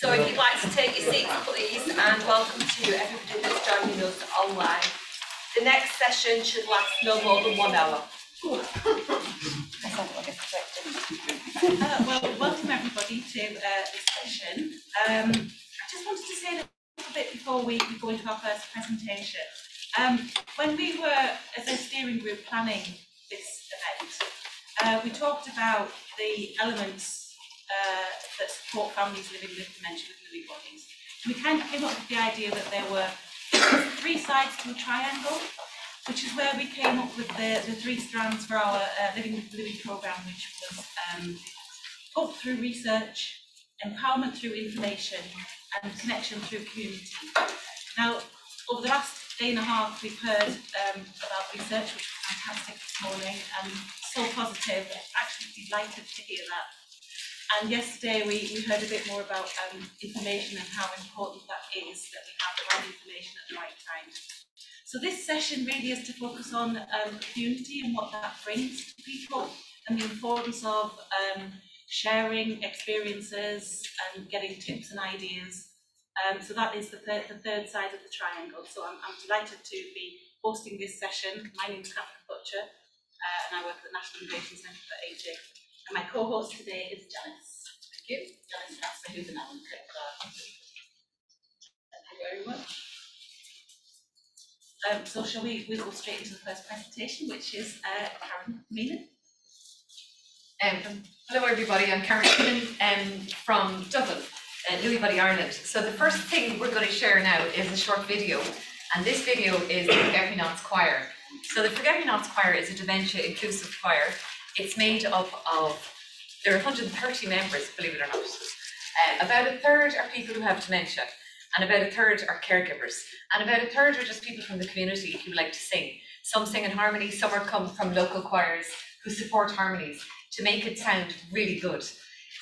So if you'd like to take your seats, please, and welcome to everybody that's joining us online. The next session should last no more than one hour. Uh, well, welcome everybody to uh, this session. Um, I just wanted to say a little bit before we, go into our first presentation. Um, when we were, as a steering group, planning this event, uh, we talked about the elements uh, that support families living with dementia with Lewy bodies. We kind of came up with the idea that there were three sides to a triangle, which is where we came up with the, the three strands for our uh, Living with Lewy programme, which was um, through research, empowerment through information, and connection through community. Now, over the last day and a half, we've heard um, about research, which was fantastic this morning, and so positive. Actually delighted to hear that. And yesterday, we, we heard a bit more about um, information and how important that is, that we have the right information at the right time. So this session really is to focus on um, community and what that brings to people, and the importance of um, sharing experiences and getting tips and ideas. Um, so that is the third, the third side of the triangle. So I'm, I'm delighted to be hosting this session. My name is Catherine Butcher, uh, and I work at the National Innovation Centre for Ageing. And my co-host today is Janice. Thank you. Janice Clasper, who's an advocate. Thank you very much. Um, so shall we, we'll go straight into the first presentation, which is uh, Karen Meenan. Um, hello everybody, I'm Karen Meenan um, from Dublin, uh, Lewy Body Ireland. So the first thing we're going to share now is a short video, and this video is the Forget Me Nots Choir. So the Forget Me Nots Choir is a dementia inclusive choir. It's made up of, there are 130 members, believe it or not. Uh, about a third are people who have dementia, and about a third are caregivers, and about a third are just people from the community who like to sing. Some sing in harmony, some are come from local choirs who support harmonies to make it sound really good.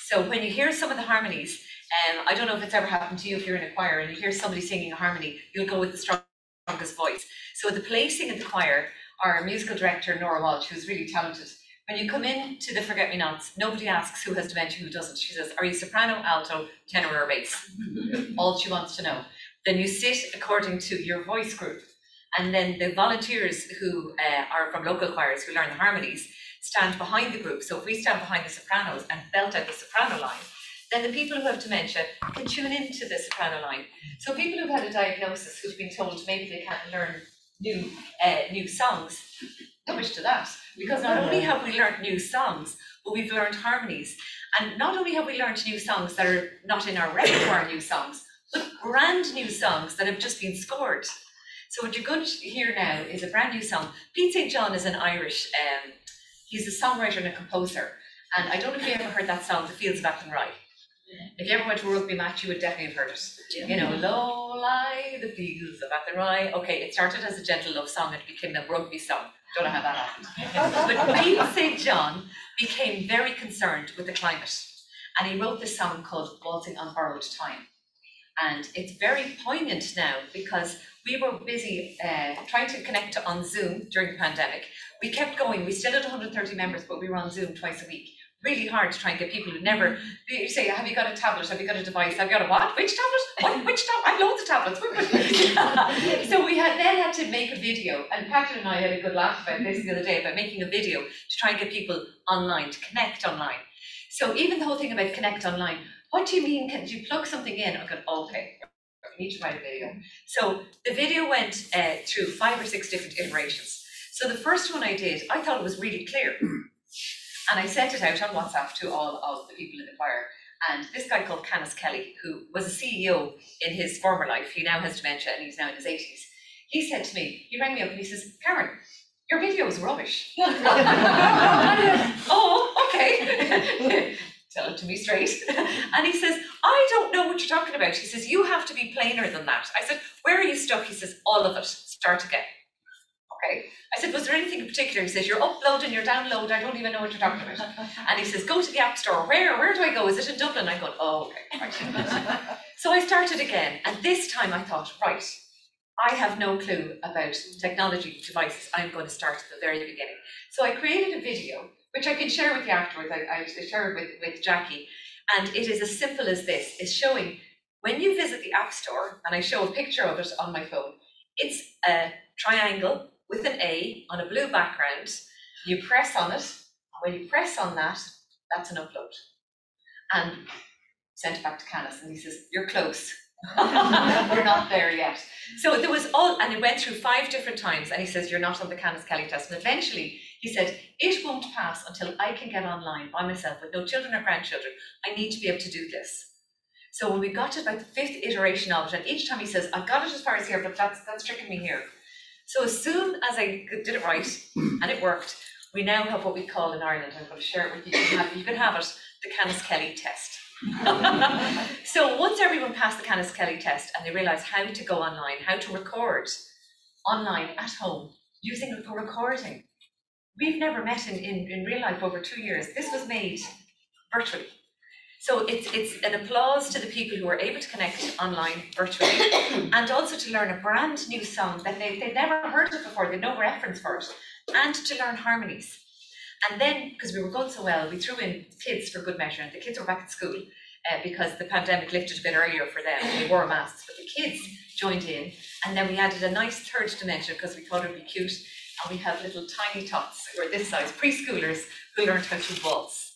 So when you hear some of the harmonies, um, I don't know if it's ever happened to you if you're in a choir and you hear somebody singing a harmony, you'll go with the strongest voice. So the placing in the choir, our musical director Nora Walsh, who's really talented, when you come in to the Forget Me Nots, nobody asks who has dementia, who doesn't. She says, are you soprano, alto, tenor or bass? All she wants to know. Then you sit according to your voice group. And then the volunteers who uh, are from local choirs who learn the harmonies stand behind the group. So if we stand behind the sopranos and belt out the soprano line, then the people who have dementia can tune into the soprano line. So people who've had a diagnosis who've been told maybe they can't learn new uh, new songs, wish to that. Because not only have we learned new songs, but we've learned harmonies. And not only have we learned new songs that are not in our repertoire new songs, but brand new songs that have just been scored. So what you're going to hear now is a brand new song. Pete St. John is an Irish um, He's a songwriter and a composer. And I don't know if you ever heard that song, The Fields of Athenry. If you ever went to a rugby match, you would definitely have heard it. You know, low lie the fields of Athenry. Okay, it started as a gentle love song, it became a rugby song. Don't know how that happened. but Pete St. John became very concerned with the climate. And he wrote this song called Waltzing on Borrowed Time. And it's very poignant now because we were busy uh, trying to connect on Zoom during the pandemic. We kept going, we still had 130 members, but we were on Zoom twice a week. Really hard to try and get people who never you say, Have you got a tablet? Have you got a device? Have you got a what? Which tablet? What? Which tablet? I've loads of tablets. so we had then had to make a video, and Patrick and I had a good laugh about this the other day about making a video to try and get people online, to connect online. So even the whole thing about connect online, what do you mean? Can you plug something in? I go, okay, we need to write a video. So the video went uh, through five or six different iterations. So the first one I did, I thought it was really clear. And I sent it out on WhatsApp to all of the people in the choir. And this guy called Canis Kelly, who was a CEO in his former life, he now has dementia and he's now in his 80s. He said to me, he rang me up and he says, Karen, your video is rubbish. oh, okay. Tell it to me straight. and he says, I don't know what you're talking about. He says, You have to be plainer than that. I said, Where are you stuck? He says, All of it. Start again. Okay. I said, Was there anything in particular? He says, You're uploading, you're download, I don't even know what you're talking about. and he says, Go to the App Store. Where? Where do I go? Is it in Dublin? I go, Oh, okay. Right. so I started again. And this time I thought, Right, I have no clue about technology devices. I'm going to start at the very beginning. So I created a video, which I can share with you afterwards. I, I shared with, with Jackie. And it is as simple as this, is showing When you visit the App Store, and I show a picture of it on my phone, it's a triangle with an A on a blue background. You press on it, when you press on that, that's an upload. And sent it back to Canis, and he says, You're close. We're not there yet. So there was all, and it went through five different times, and he says, You're not on the Canis Kelly test. And eventually, he said, It won't pass until I can get online by myself with no children or grandchildren. I need to be able to do this. So when we got to about the fifth iteration of it, and each time he says, I've got it as far as here, but that's that's tricking me here. So as soon as I did it right and it worked, we now have what we call in Ireland, I'm going to share it with you, you can have, you can have it, the Canis Kelly test. so once everyone passed the Canis Kelly test and they realised how to go online, how to record online at home using a recording. We've never met in, in, in real life over two years. This was made virtually. So it's it's an applause to the people who are able to connect online virtually and also to learn a brand new song that they, they've never heard of before, they've no reference for it, and to learn harmonies. And then, because we were going so well, we threw in kids for good measure, and the kids were back at school uh, because the pandemic lifted a bit earlier for them. They wore masks, but the kids joined in, and then we added a nice third dimension because we thought it would be cute. And we had little tiny tots who are this size, preschoolers, who learned how to waltz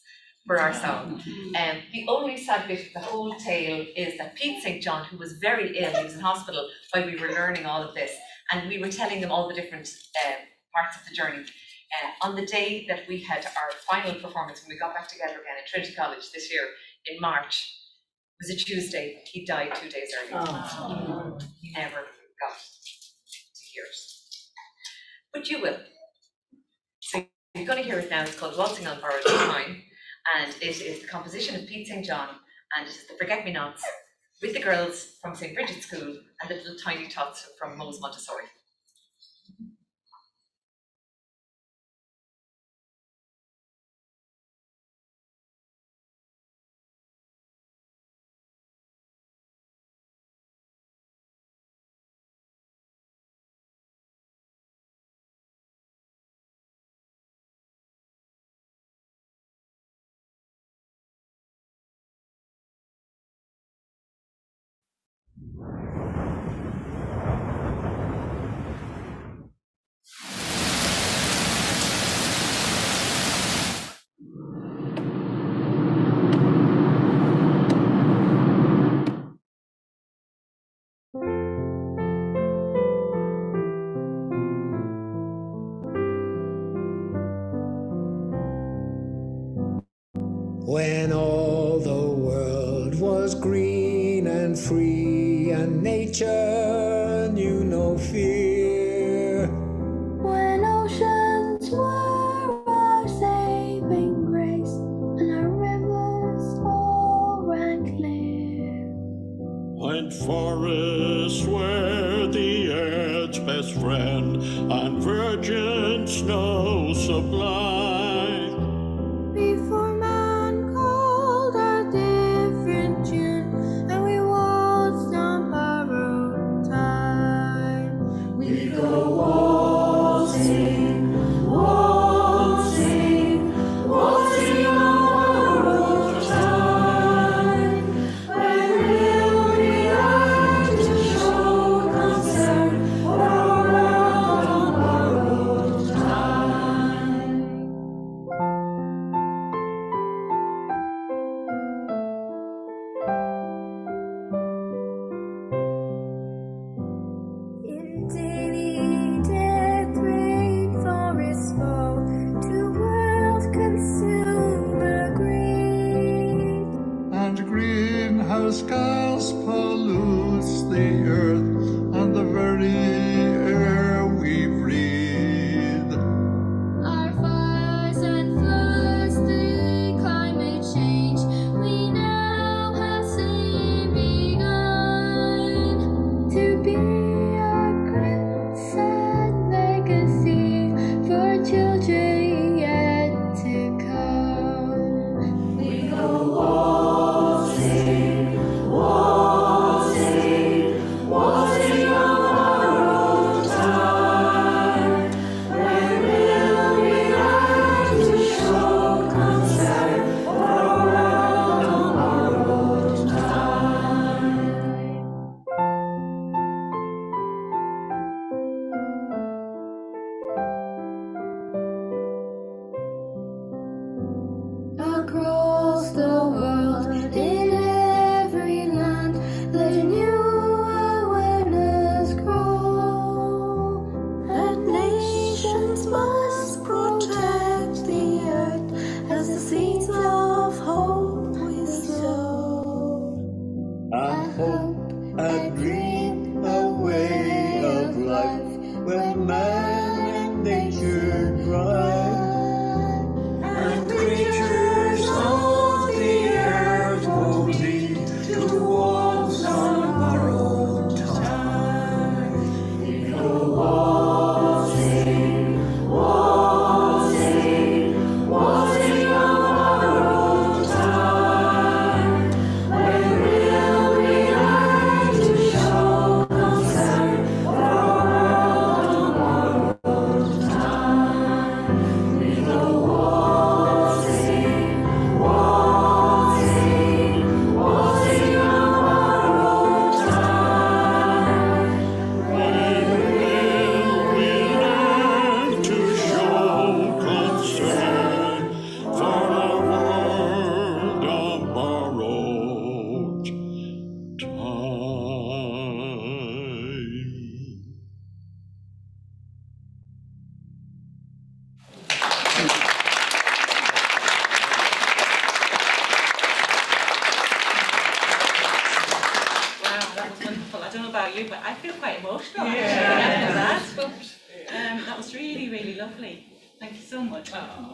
for our song. Um, the only sad bit of the whole tale is that Pete St. John, who was very ill, he was in hospital while we were learning all of this, and we were telling them all the different uh, parts of the journey. Uh, on the day that we had our final performance, when we got back together again at Trinity College this year in March, it was a Tuesday. He died two days earlier. Oh. He never got to hear it. But you will. So you're going to hear it now. It's called Waltzing on Borrowed Time and it is the composition of Pete St. John, and it is the Forget Me Nots with the girls from St. Bridget's School and the little tiny tots from Mose Montessori. When all skies pollutes the earth.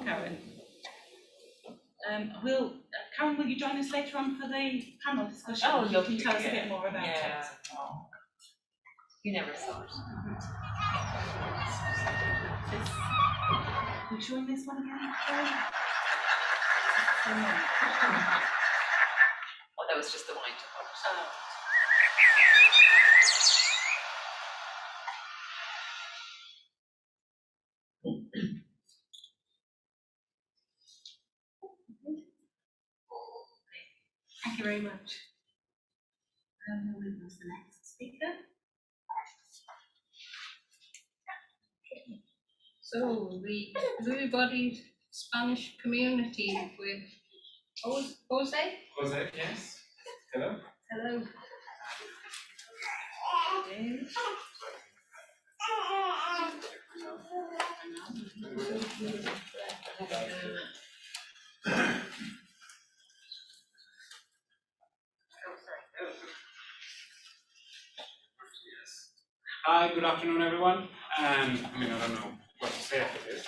Karen. Um, will, uh, Karen, will you join us later on for the panel discussion? Oh, You lovely, Can tell us a yeah. bit more about it. Yeah. You never saw it. This, you this one again, Karen? One. Oh, that was just the wine top. Oh. Thank you very much. Um, who was the next speaker? So the Lewy bodied Spanish community with Jose, Jose? Jose, yes. Hello. Hello. Hi, good afternoon, everyone. Um, I mean, I don't know what to say after this.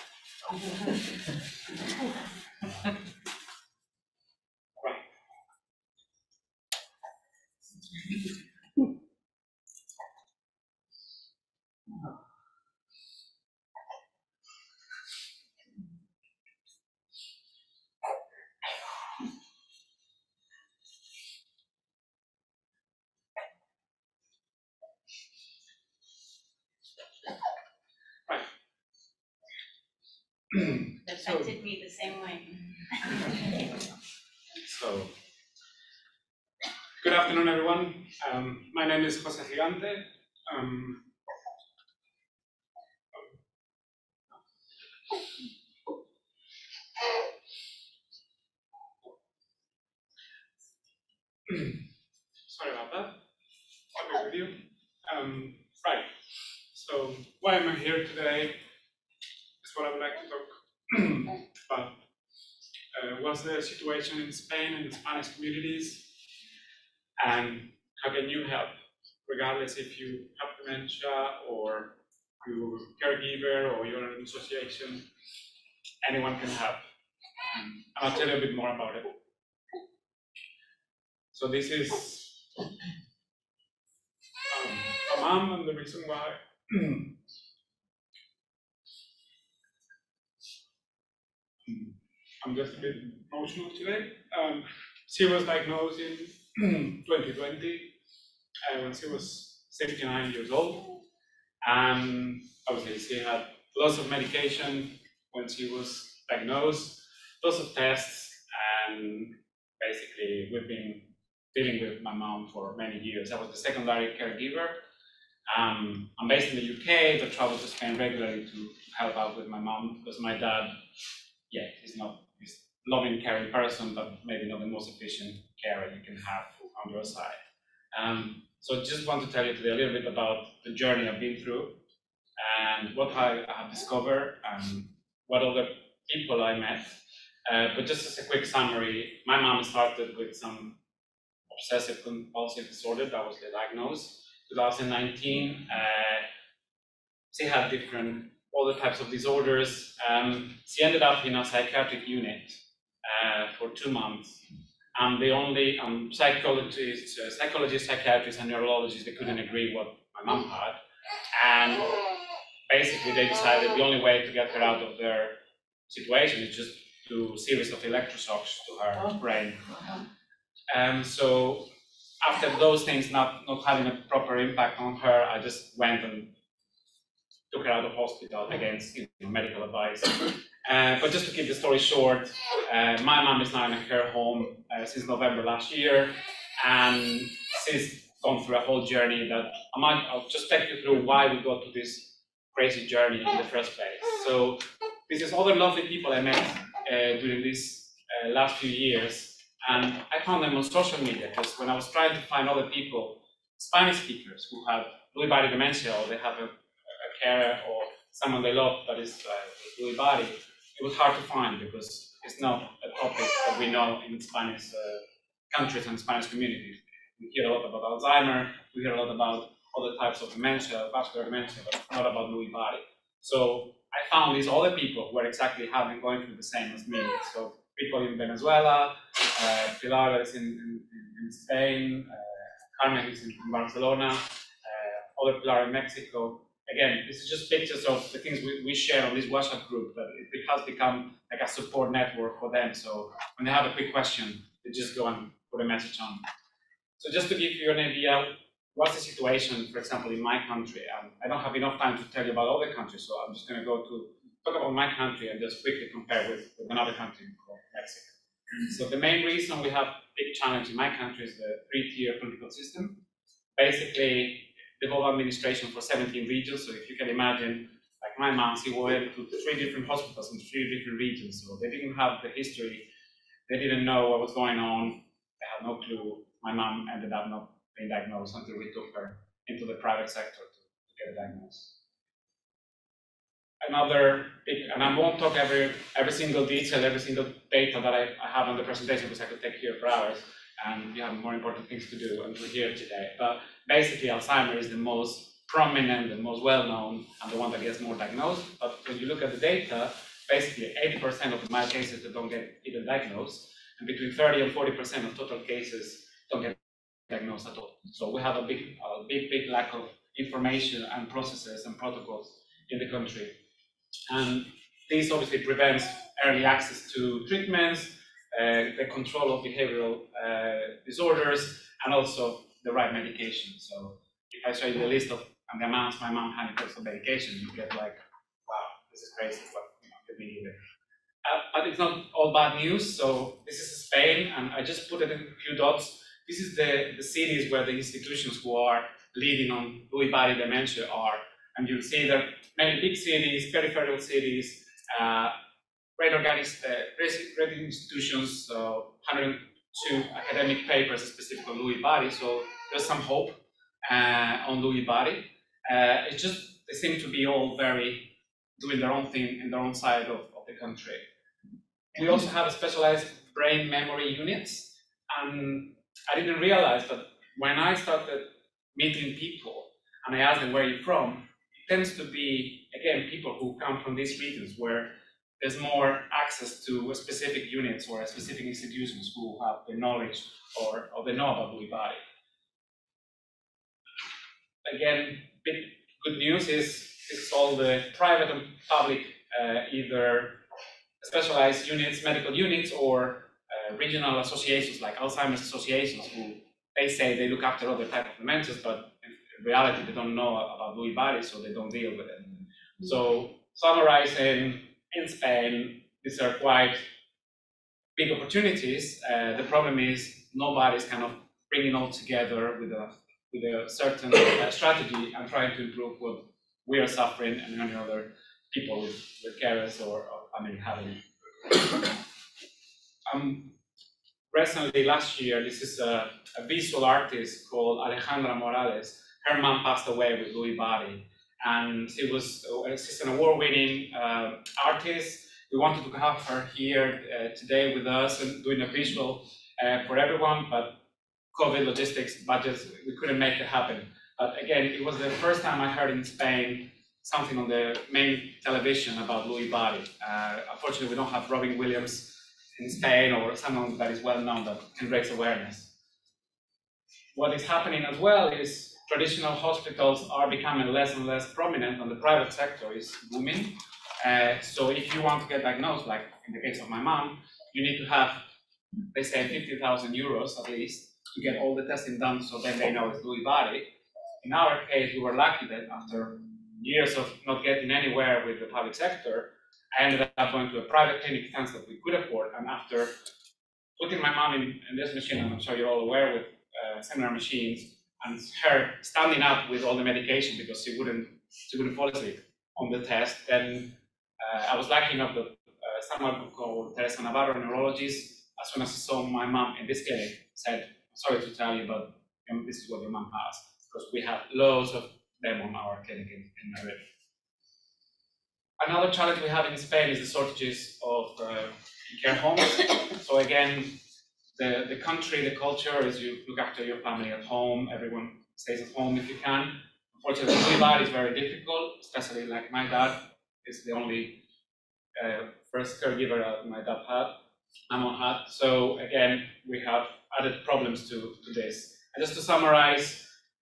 Right. That affected me the same way. So, good afternoon, everyone. Um, my name is Jose Gigante. Um, sorry about that. I'll be with you. Um, right. So, why am I here today? Is what I would like to talk about uh, what's the situation in Spain and the Spanish communities, and how can you help, regardless if you have dementia or you're a caregiver or you're an association, anyone can help. And I'll tell you a bit more about it. So this is um, a mom and the reason why I'm just a bit emotional today. Um, she was diagnosed in 2020 uh, when she was 69 years old. And obviously, she had lots of medication when she was diagnosed, lots of tests, and basically, we've been dealing with my mom for many years. I was the secondary caregiver. Um, I'm based in the UK, but travel to Spain regularly to help out with my mom because my dad yeah, he's not this loving, caring person, but maybe not the most efficient carer you can have on your side. Um, so I just want to tell you today a little bit about the journey I've been through and what I have discovered and what other people I met. Uh, but just as a quick summary, my mom started with some obsessive compulsive disorder that was diagnosed 2019. Uh, she had different all the types of disorders. Um, she ended up in a psychiatric unit uh, for two months. And the only um, psychologists, uh, psychologists, psychiatrists, and neurologists they couldn't agree what my mom had, and basically they decided the only way to get her out of their situation is just do series of electroshocks to her brain. Um, so after those things not, not having a proper impact on her, I just went and took her out of hospital against you know, medical advice. Uh, but just to keep the story short, uh, my mom is now in a care home uh, since November last year, and she's gone through a whole journey that I might, I'll just take you through why we got to this crazy journey in the first place. So this is other lovely people I met uh, during these uh, last few years, and I found them on social media because when I was trying to find other people, Spanish speakers who have Lewy body dementia or they have a, a carer or someone they love that is uh, Lewy body, it was hard to find because it's not a topic that we know in Spanish uh, countries and Spanish communities. We hear a lot about Alzheimer, we hear a lot about other types of dementia, vascular dementia, but not about Lewy body. So I found these other people who are exactly having going through the same as me. So people in Venezuela, uh, Pilar is in, in, in Spain, uh, Carmen is in Barcelona, uh, other Pilar in Mexico. Again, this is just pictures of the things we, we share on this WhatsApp group but it has become like a support network for them. So when they have a quick question, they just go and put a message on. So just to give you an idea, what's the situation, for example, in my country? Um, I don't have enough time to tell you about other countries, so I'm just going to go to talk about my country and just quickly compare with, with another country called Mexico. So the main reason we have big challenge in my country is the three-tier political system. Basically, the whole administration for 17 regions. So if you can imagine, like my mom, she went to three different hospitals in three different regions. So they didn't have the history. They didn't know what was going on. They had no clue. My mom ended up not being diagnosed until we took her into the private sector to, to get a diagnosis. Another and I won't talk every every single detail, every single data that I, I have on the presentation because I could take here for hours, and you have more important things to do and to hear today. But basically, Alzheimer is the most prominent, the most well-known, and the one that gets more diagnosed. But when you look at the data, basically 80% of the mild cases that don't get even diagnosed, and between 30 and 40% of total cases don't get diagnosed at all. So we have a big, a big, big lack of information and processes and protocols in the country. And this obviously prevents early access to treatments, uh, the control of behavioral uh, disorders, and also the right medication. So if I show you the list of and the amounts my mom had in terms of medication, you get like, wow, this is crazy, but you know, could be either. Uh, but it's not all bad news. So this is Spain, and I just put it in a few dots. This is the, the cities where the institutions who are leading on Lewy body dementia are. And you'll see that many big cities, peripheral cities, uh, great organic, uh, great institutions, so 102 academic papers specific on Lewy body, so there's some hope uh, on Lewy body. Uh, it's just, they seem to be all very doing their own thing in their own side of, of the country. We also have a specialized brain memory units, and I didn't realize that when I started meeting people and I asked them where you're from, it tends to be again people who come from these regions where there's more access to specific units or specific institutions who have the knowledge or, or they know about Lewy body. Again, big good news is it's all the private and public uh, either specialized units, medical units, or uh, regional associations like Alzheimer's associations who they say they look after other type of dementias, but in, in reality they don't know about Lewy body, so they don't deal with it. So summarizing, in Spain, these are quite big opportunities. Uh, the problem is nobody's kind of bringing all together with a with a certain uh, strategy and trying to improve what we are suffering and many other people with, with carers or, or I mean having. um, recently, last year, this is a, a visual artist called Alejandra Morales. Her mom passed away with Lewy body, and she was uh, she's an award-winning uh, artist. We wanted to have her here uh, today with us and doing a visual uh, for everyone, but COVID logistics budgets, we couldn't make it happen. But again, it was the first time I heard in Spain something on the main television about Lewy body. Uh, unfortunately, we don't have Robin Williams in Spain or someone that is well known that can raise awareness. What is happening as well is traditional hospitals are becoming less and less prominent and the private sector is booming. Uh, so if you want to get diagnosed, like in the case of my mom, you need to have, they say 50,000 euros at least to get all the testing done so then they know it's Lewy body. In our case, we were lucky that after years of not getting anywhere with the public sector, I ended up going to a private clinic thanks that we could afford. And after putting my mom in, in this machine, I'm sure you're all aware with uh, similar machines, and her standing up with all the medication because she wouldn't she wouldn't fall asleep on the test, then uh, I was lucky enough that uh, someone called Teresa Navarro, neurologist, as soon as he saw my mom in this clinic, said, sorry to tell you, but um, this is what your mom has. Because we have loads of them on our clinic in, in Madrid. Another challenge we have in Spain is the shortages of uh, care homes. so again, the, the country, the culture is you look after your family at home, everyone stays at home if you can. Unfortunately, that is very difficult, especially like my dad is the only uh, first caregiver that my dad had, Amon had. So again, we have added problems to, to this. And just to summarize,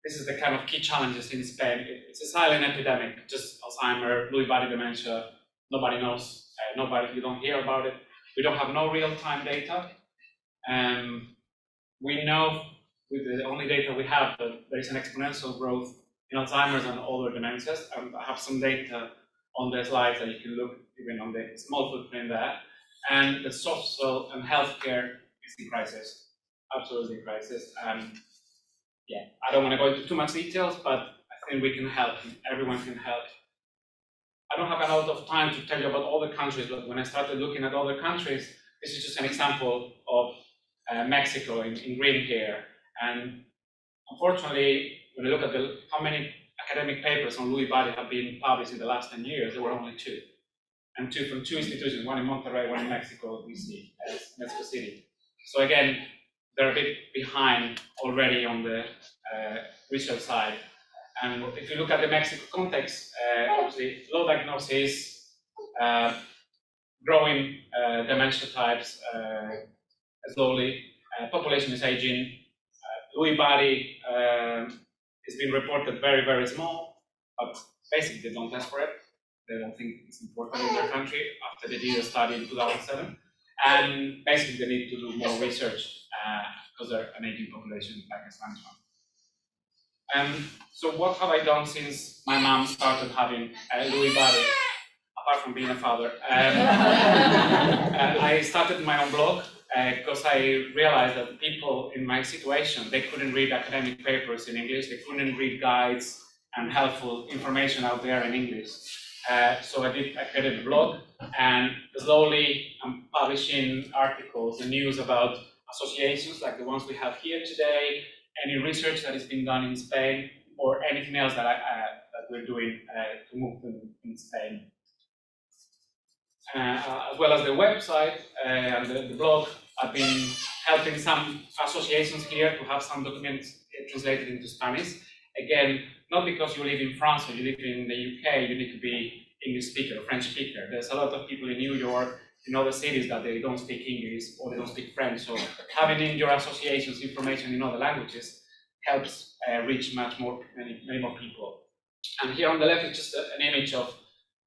this is the kind of key challenges in Spain. It's a silent epidemic, just Alzheimer, Lewy body dementia. Nobody knows, uh, nobody, you don't hear about it. We don't have no real-time data. Um, we know with the only data we have that there is an exponential growth in Alzheimer's and other dementias. And I have some data on the slides that you can look even on the small footprint there. And the social and healthcare is in crisis, absolutely in crisis. And yeah, I don't want to go into too much details, but I think we can help. Everyone can help. I don't have a lot of time to tell you about other countries, but when I started looking at other countries, this is just an example of uh, Mexico in, in green here. And unfortunately, when you look at the, how many academic papers on Lewy body have been published in the last 10 years, there were only two. And two from two institutions, one in Monterrey, one in Mexico, DC, uh, Mexico City. So again, they're a bit behind already on the uh, research side. And if you look at the Mexico context, uh, obviously low diagnosis, uh, growing uh, dementia types slowly, uh, population is aging, uh, Lewy body um, is being reported very, very small, but basically they don't test for it. They don't think it's important in their country after they did a study in 2007. And basically they need to do more research because they're an aging population like a Spanish one. Um, so what have I done since my mom started having a Lewy body, apart from being a father? Um, uh, I started my own blog because uh, I realized that people in my situation, they couldn't read academic papers in English, they couldn't read guides and helpful information out there in English. Uh, so I did, I created a blog and slowly I'm publishing articles and news about associations like the ones we have here today, any research that is being done in Spain, or anything else that, I, uh, that we're doing uh, to move in, in Spain. Uh, as well as the website and the, the, blog, I've been helping some associations here to have some documents translated into Spanish. Again, not because you live in France or you live in the UK, you need to be English speaker, or French speaker. There's a lot of people in New York, in other cities that they don't speak English or they don't speak French. So having in your associations information in other languages helps uh, reach much more, many, many more people. And here on the left is just a, an image of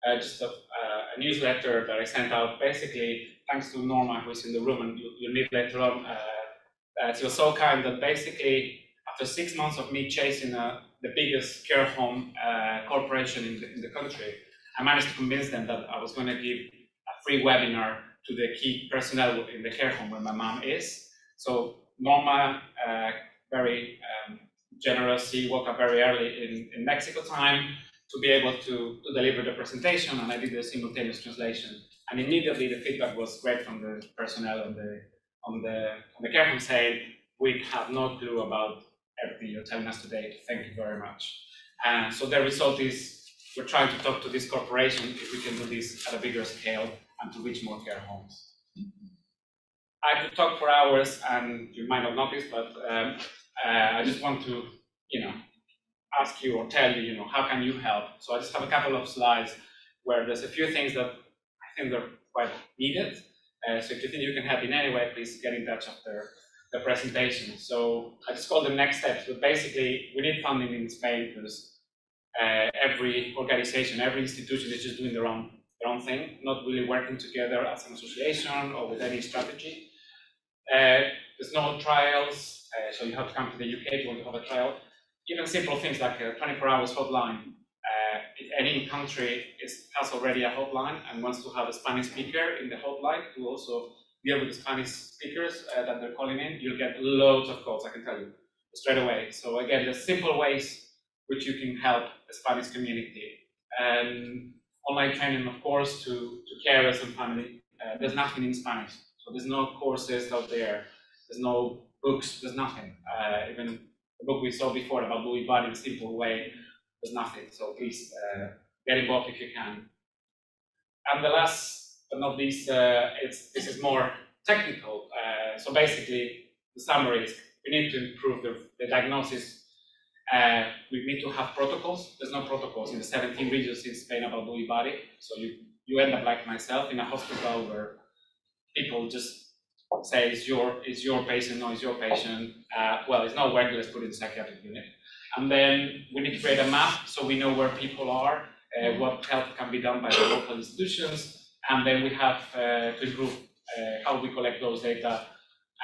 uh, just a, uh, a, newsletter that I sent out, basically thanks to Norma who's in the room and you, you'll meet later on. Uh, she was so kind that basically after six months of me chasing uh, the biggest care home uh, corporation in the, in the country, I managed to convince them that I was going to give a free webinar to the key personnel in the care home where my mom is. So Norma, uh, very um, generous, she woke up very early in, in Mexico time to be able to, to deliver the presentation, and I did the simultaneous translation. And immediately the feedback was great from the personnel on the on the on the care home saying, we have no clue about everything you're telling us today. Thank you very much. And so the result is we're trying to talk to this corporation if we can do this at a bigger scale and to reach more care homes. I could talk for hours, and you might not notice, but um, uh, I just want to, you know, ask you or tell you, you know, how can you help? So I just have a couple of slides where there's a few things that They're quite needed. Uh, so if you think you can help in any way, please get in touch after the presentation. So I just call them next steps, but basically we need funding in Spain because uh, every organization, every institution is just doing their own their own thing, not really working together as an association or with any strategy. Uh, there's no trials, uh, so you have to come to the UK if you want to have a trial. Even simple things like a 24 hours hotline. Any country is, has already a hotline and wants to have a Spanish speaker in the hotline to also deal with the Spanish speakers uh, that they're calling in, you'll get loads of calls, I can tell you, straight away. So again, there's simple ways which you can help the Spanish community. And online training, of course, to, to carers and family. Uh, there's nothing in Spanish, so there's no courses out there. There's no books. There's nothing. Uh, even the book we saw before about Louis a simple way. There's nothing. So please uh, get involved if you can. And the last but not least, uh, this is more technical. Uh, so basically, the summary is we need to improve the, the diagnosis uh, we need to have protocols. There's no protocols in the 17 regions in Spain about Lewy body. So you, you end up like myself in a hospital where people just say it's your, it's your patient, no, it's your patient. Uh, well, it's not working, let's put it in psychiatric unit. And then we need to create a map so we know where people are, uh, what help can be done by the local institutions. And then we have uh, to improve uh, how we collect those data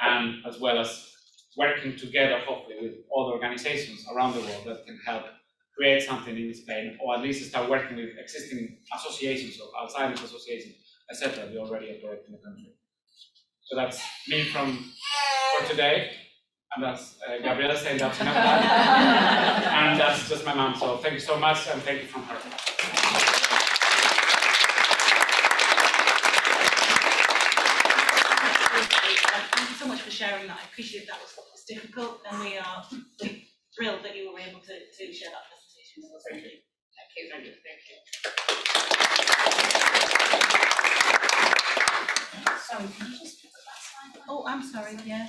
and as well as working together, hopefully, with other organizations around the world that can help create something in Spain, or at least start working with existing associations of Alzheimer's associations, etc. We already operate in the country. So that's me from for today, and that's uh, Gabriela saying that's enough, and that's just my mom. So thank you so much, and thank you from her. Thank you so much for sharing that. I appreciate that was, was difficult and we are thrilled that you were able to, to share that presentation with us. Thank you. Thank you, thank you, thank you. Sorry, can you just put the last slide? Oh, I'm sorry, yeah.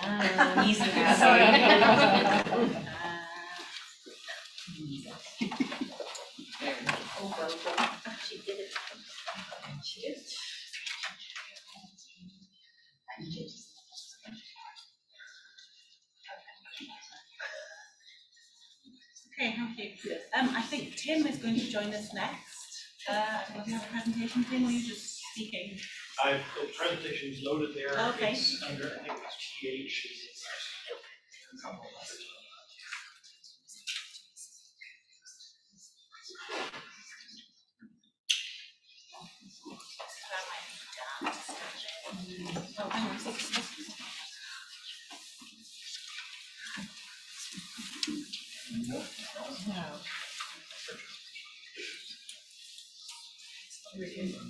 She did it. She did. Okay, thank. Um, I think Tim is going to join us next. Uh, will you have a presentation, Tim, or you just speaking? I, the presentation's loaded there. Okay. It's under, I think it's TH. is- a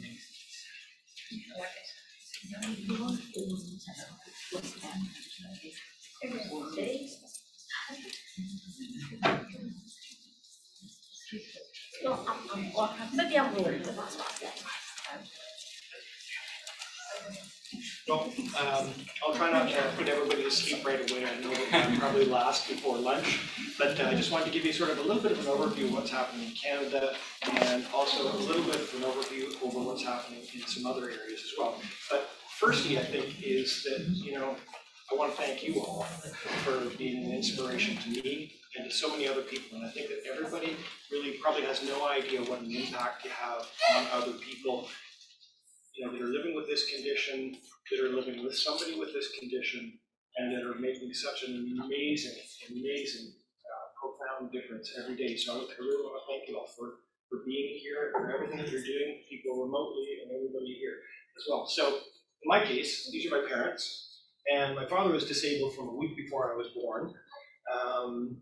so- Well, um, I'll try not to put everybody to sleep right away, I know that probably last before lunch, but uh, I just wanted to give you sort of a little bit of an overview of what's happening in Canada, and also a little bit of an overview over what's happening in some other areas as well. But firstly, I think, is that, you know, I want to thank you all for being an inspiration to me and to so many other people, and I think that everybody really probably has no idea what an impact you have on other people you know, that are living with this condition, that are living with somebody with this condition, and that are making such an amazing, amazing, uh, profound difference every day. So I really want to thank you all for, for being here, for everything that you're doing, people remotely and everybody here as well. So in my case, these are my parents, and my father was disabled from a week before I was born. Um,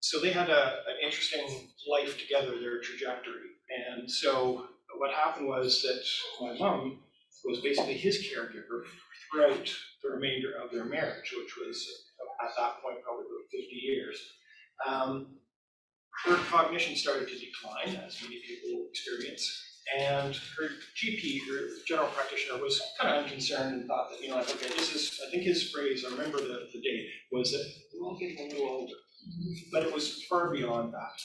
so they had a, an interesting life together, their trajectory. And so what happened was that my mom was basically his caregiver throughout the remainder of their marriage, which was at that point probably about 50 years. Um, her cognition started to decline, as many people experience, And her GP, her general practitioner, was kind of unconcerned and thought that, you know, like, okay, this is, I think his phrase, I remember the, the date, was that we're all getting a little older. But it was far beyond that.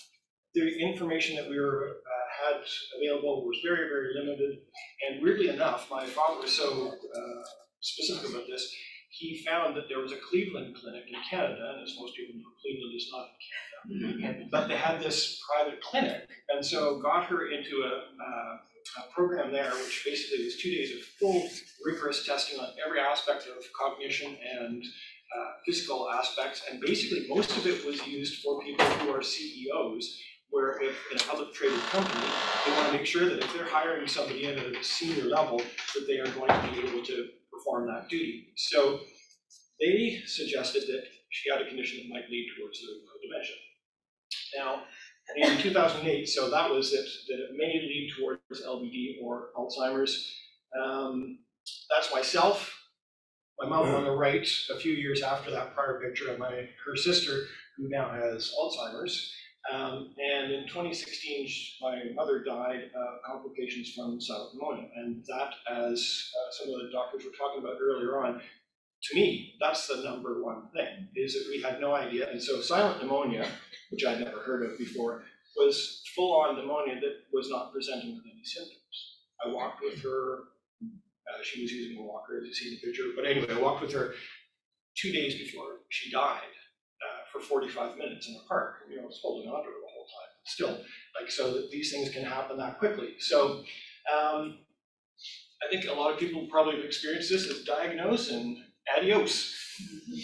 The information that we were, uh, had available was very, very limited. And weirdly enough, my father was so uh, specific about this, he found that there was a Cleveland clinic in Canada, and as most people know, Cleveland is not in Canada. But they had this private clinic, and so got her into a, uh, a program there, which basically was two days of full rigorous testing on every aspect of cognition and uh, physical aspects, and basically most of it was used for people who are CEOs, where if in a public traded company, they want to make sure that if they're hiring somebody in at a senior level, that they are going to be able to perform that duty. So they suggested that she had a condition that might lead towards the dementia. Now, in 2008, so that was it, that it may lead towards LBD or Alzheimer's. Um, that's myself. My mom on the right, a few years after that prior picture of my her sister, who now has Alzheimer's. Um, and in 2016, my mother died of complications from silent pneumonia, and that, as uh, some of the doctors were talking about earlier on, to me, that's the number one thing, is that we had no idea. And so silent pneumonia, which I'd never heard of before, was full-on pneumonia that was not presenting with any symptoms. I walked with her, uh, she was using a walker, as you see in the picture, but anyway, I walked with her two days before she died, for forty-five minutes in the park, you know, I was holding on to her the whole time, still, like, so that these things can happen that quickly. So, um, I think a lot of people probably have experienced this, as diagnosed and adios,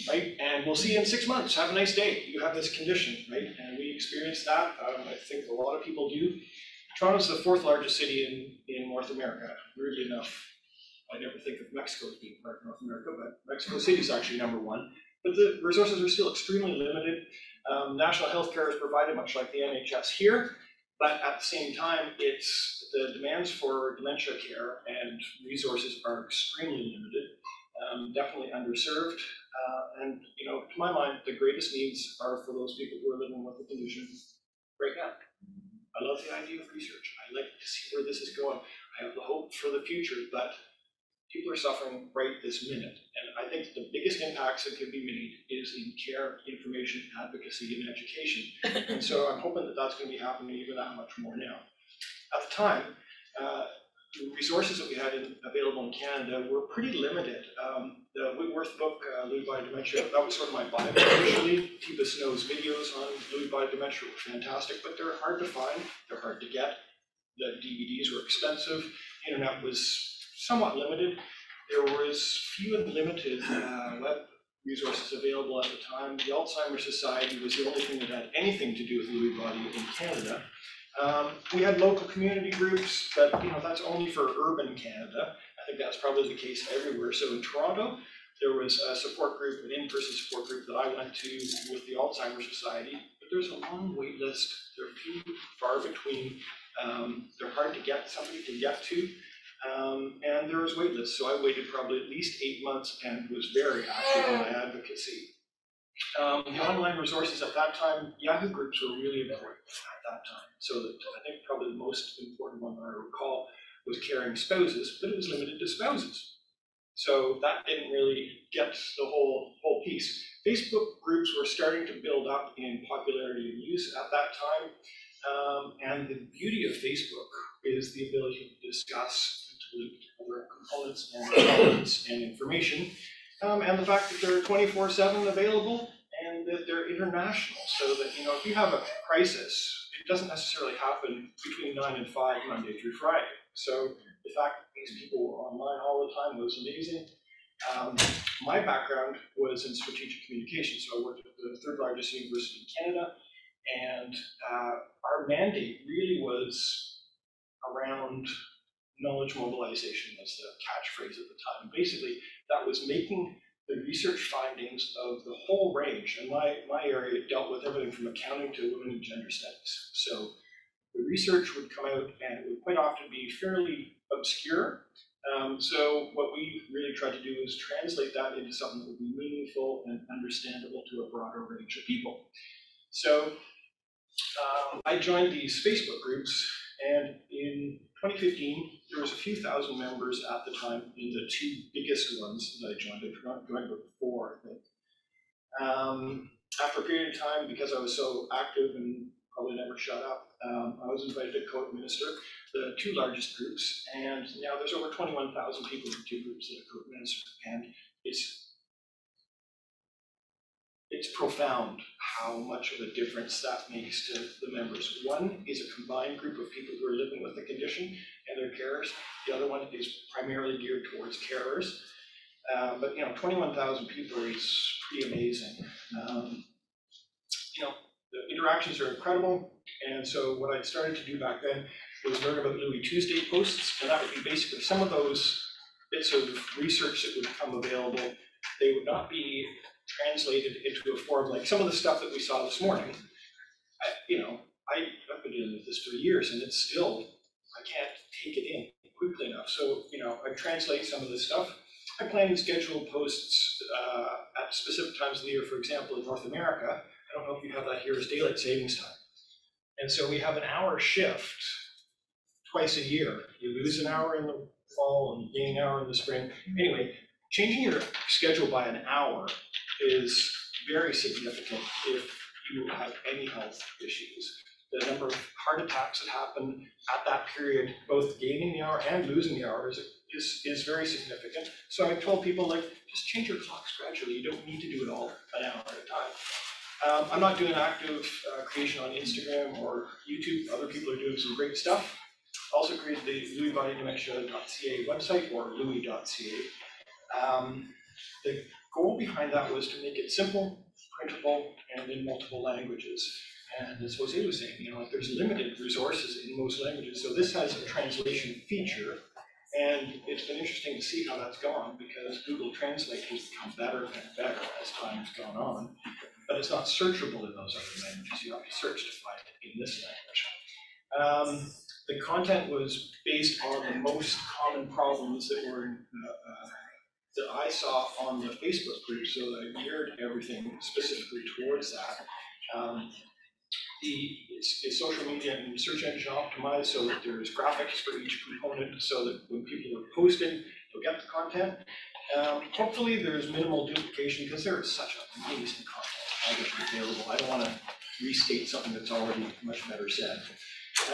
right? And we'll see you in six months, have a nice day, you have this condition, right? And we experienced that, um, I think a lot of people do. Toronto's the fourth largest city in, in North America, weirdly enough. I never think of Mexico as being part of North America, but Mexico City is actually number one. But the resources are still extremely limited. Um, national health care is provided much like the NHS here, but at the same time, it's, the demands for dementia care and resources are extremely limited um, definitely underserved. Uh, and, you know, to my mind, the greatest needs are for those people who are living with the condition right now. I love the idea of research. I like to see where this is going. I have the hope for the future, but people are suffering right this minute. And I think the biggest impacts that can be made is in care, information, advocacy, and education. And so I'm hoping that that's going to be happening even that much more now. At the time, uh, the resources that we had in, available in Canada were pretty limited. Um, the Whitworth book, uh, Lewy Body Dementia, that was sort of my Bible initially. Teepa Snow's videos on Lewy Body Dementia were fantastic, but they're hard to find, they're hard to get. The DVDs were expensive, internet was somewhat limited. There was few and limited uh, web resources available at the time. The Alzheimer's Society was the only thing that had anything to do with Lewy body in Canada. Um, we had local community groups, but you know, that's only for urban Canada. I think that's probably the case everywhere. So in Toronto, there was a support group, an in-person support group that I went to with the Alzheimer's Society, but there's a long wait list. They're few, far between. Um, they're hard to get, somebody to get to. Um, and there was wait lists, so I waited probably at least eight months and was very active in my advocacy. Um, the online resources at that time, Yahoo groups were really important at that time. So that I think probably the most important one I recall was caring spouses, but it was limited to spouses. So that didn't really get the whole whole piece. Facebook groups were starting to build up in popularity and use at that time. Um, and the beauty of Facebook is the ability to discuss link other components and elements and information. Um, and the fact that they're twenty-four seven available and that they're international, so that, you know, if you have a crisis, it doesn't necessarily happen between nine and five, Monday through Friday. So the fact that these people were online all the time was amazing. Um, my background was in strategic communications, so I worked at the third largest university in Canada, and uh, our mandate really was around knowledge mobilization was the catchphrase at the time. Basically, that was making the research findings of the whole range, and my, my area dealt with everything from accounting to women and gender studies. So the research would come out and it would quite often be fairly obscure. Um, so what we really tried to do is translate that into something that would be meaningful and understandable to a broader range of people. So um, I joined these Facebook groups, and in in twenty fifteen, there was a few thousand members at the time in the two biggest ones that I joined, I joined with four, I think. Um, after a period of time, because I was so active and probably never shut up, um, I was invited to co-administer the two largest groups, and now there's over twenty-one thousand people in the two groups that I co-administer, and it's it's profound how much of a difference that makes to the members. One is a combined group of people who are living with the condition and their carers. The other one is primarily geared towards carers. Uh, but you know, twenty-one thousand people is pretty amazing. Um, you know, the interactions are incredible, and so what I started to do back then was learn about Lewy Tuesday posts, and that would be basically some of those bits of research that would become available. They would not be translated into a form like some of the stuff that we saw this morning. I, you know, I, I've been dealing with this for years and it's still, I can't take it in quickly enough. So, you know, I translate some of this stuff. I plan and schedule posts uh, at specific times of the year, for example, in North America. I don't know if you have that here as daylight savings time. And so we have an hour shift twice a year. You lose an hour in the fall and gain an hour in the spring. Anyway, changing your schedule by an hour is very significant if you have any health issues. The number of heart attacks that happen at that period, both gaining the hour and losing the hour is, is, is very significant. So I told people like, just change your clocks gradually, you don't need to do it all an hour at a time. Um, I'm not doing active uh, creation on Instagram or YouTube, other people are doing some great stuff. Also created the lewybodydementia.ca website or lewy.ca. Um, the goal behind that was to make it simple, printable, and in multiple languages. And as Jose was saying, you know, like there's limited resources in most languages, so this has a translation feature. And it's been interesting to see how that's gone because Google Translate has become better and better as time's gone on. But it's not searchable in those other languages, you have to search to find it in this language. Um, the content was based on the most common problems that were uh, uh, that I saw on the Facebook group, so I geared everything specifically towards that. Um, the, it's, it's social media and search engine optimized so that there's graphics for each component, so that when people are posting, they'll get the content. Um, hopefully, there's minimal duplication, because there is such amazing content available. I don't wanna restate something that's already much better said.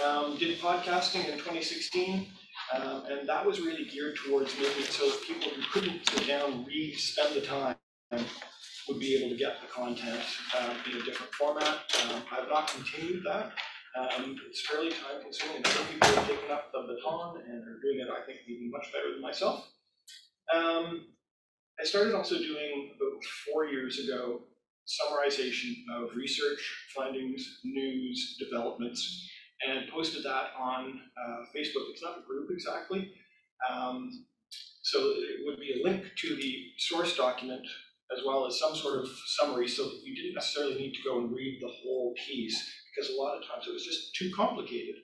Um, did podcasting in twenty sixteen, um, and that was really geared towards making so that people who couldn't sit down, read, spend the time, would be able to get the content um, in a different format. Um, I've not continued that. It's fairly time consuming, other people have taken up the baton and are doing it, I think, even much better than myself. I started also doing about four years ago summarization of research findings, news, developments, and posted that on uh, Facebook. It's not a group exactly. Um, so it would be a link to the source document as well as some sort of summary so that you didn't necessarily need to go and read the whole piece because a lot of times it was just too complicated.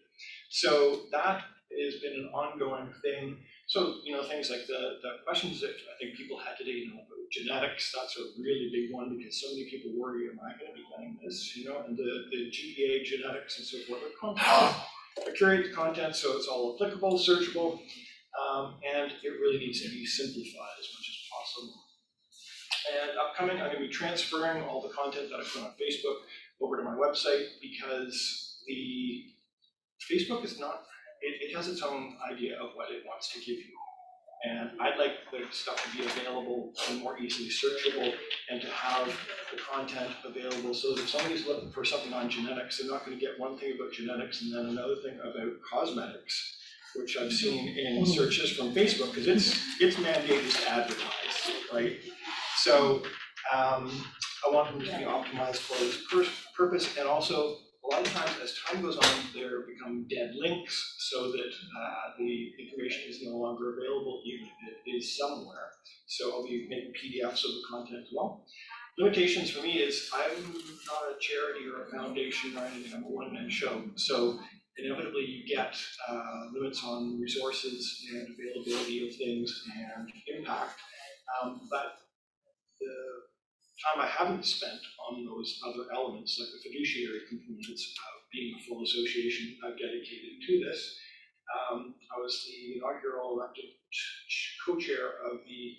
So that has been an ongoing thing. So, you know, things like the, the questions that I think people had today, you know, about genetics, that's a really big one because so many people worry, am I going to be getting this, you know, and the, the GBA genetics and so forth are content. I curate the content so it's all applicable, searchable, um, and it really needs to be simplified as much as possible. And upcoming, I'm going to be transferring all the content that I put on Facebook over to my website because the Facebook is not, it, it has its own idea of what it wants to give you. And I'd like the stuff to be available and more easily searchable and to have the content available so that if somebody's looking for something on genetics, they're not going to get one thing about genetics and then another thing about cosmetics, which I've seen in searches from Facebook, because it's, it's mandated to advertise, right? So um, I want them to be optimized for this pur- purpose, and also a lot of times as time goes on, there become dead links so that uh, the information is no longer available, even if it is somewhere. So be making PDFs of the content as well. Limitations for me is I'm not a charity or a foundation or anything, I'm a one-man show. So inevitably you get uh, limits on resources and availability of things and impact. Um, but the time I haven't spent on those other elements, like the fiduciary components of being a full association, I've dedicated to this. Um, I was the inaugural elected ch- ch- co-chair of the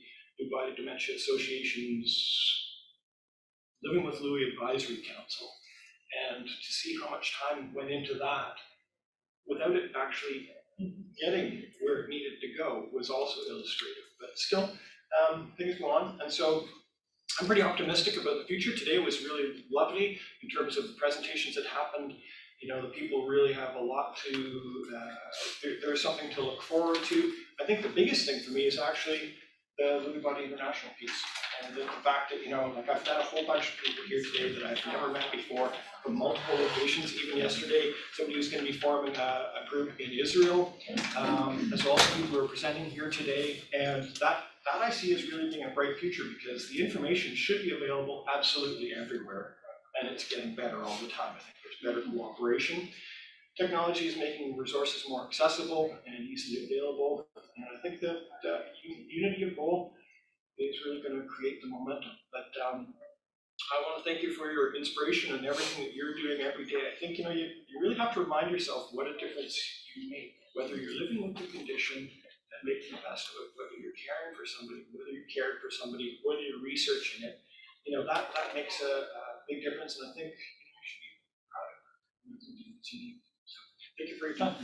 Body Dementia Association's Living with Lewy Advisory Council. And to see how much time went into that without it actually getting where it needed to go was also illustrative. But still, um, things go on. And so I'm pretty optimistic about the future. Today was really lovely in terms of the presentations that happened. You know, the people really have a lot to, uh, there, there's something to look forward to. I think the biggest thing for me is actually the Lewy Body International piece. And the, the fact that, you know, like I've met a whole bunch of people here today that I've never met before from multiple locations. Even yesterday, somebody was gonna be forming a, a group in Israel, um, as well as people who are presenting here today. And that, that I see as really being a bright future because the information should be available absolutely everywhere. And it's getting better all the time. I think there's better cooperation. Technology is making resources more accessible and easily available. And I think that, that unity of goal is really gonna create the momentum. But, um, I wanna thank you for your inspiration and everything that you're doing every day. I think, you know, you, you really have to remind yourself what a difference you make, whether you're living with the condition making the best of it, whether you're caring for somebody, whether you're caring for somebody, whether you're researching it. You know, that, that makes a, a big difference, and I think, you know, you should be proud of it. and it's something that's unique. So, Thank you for your time.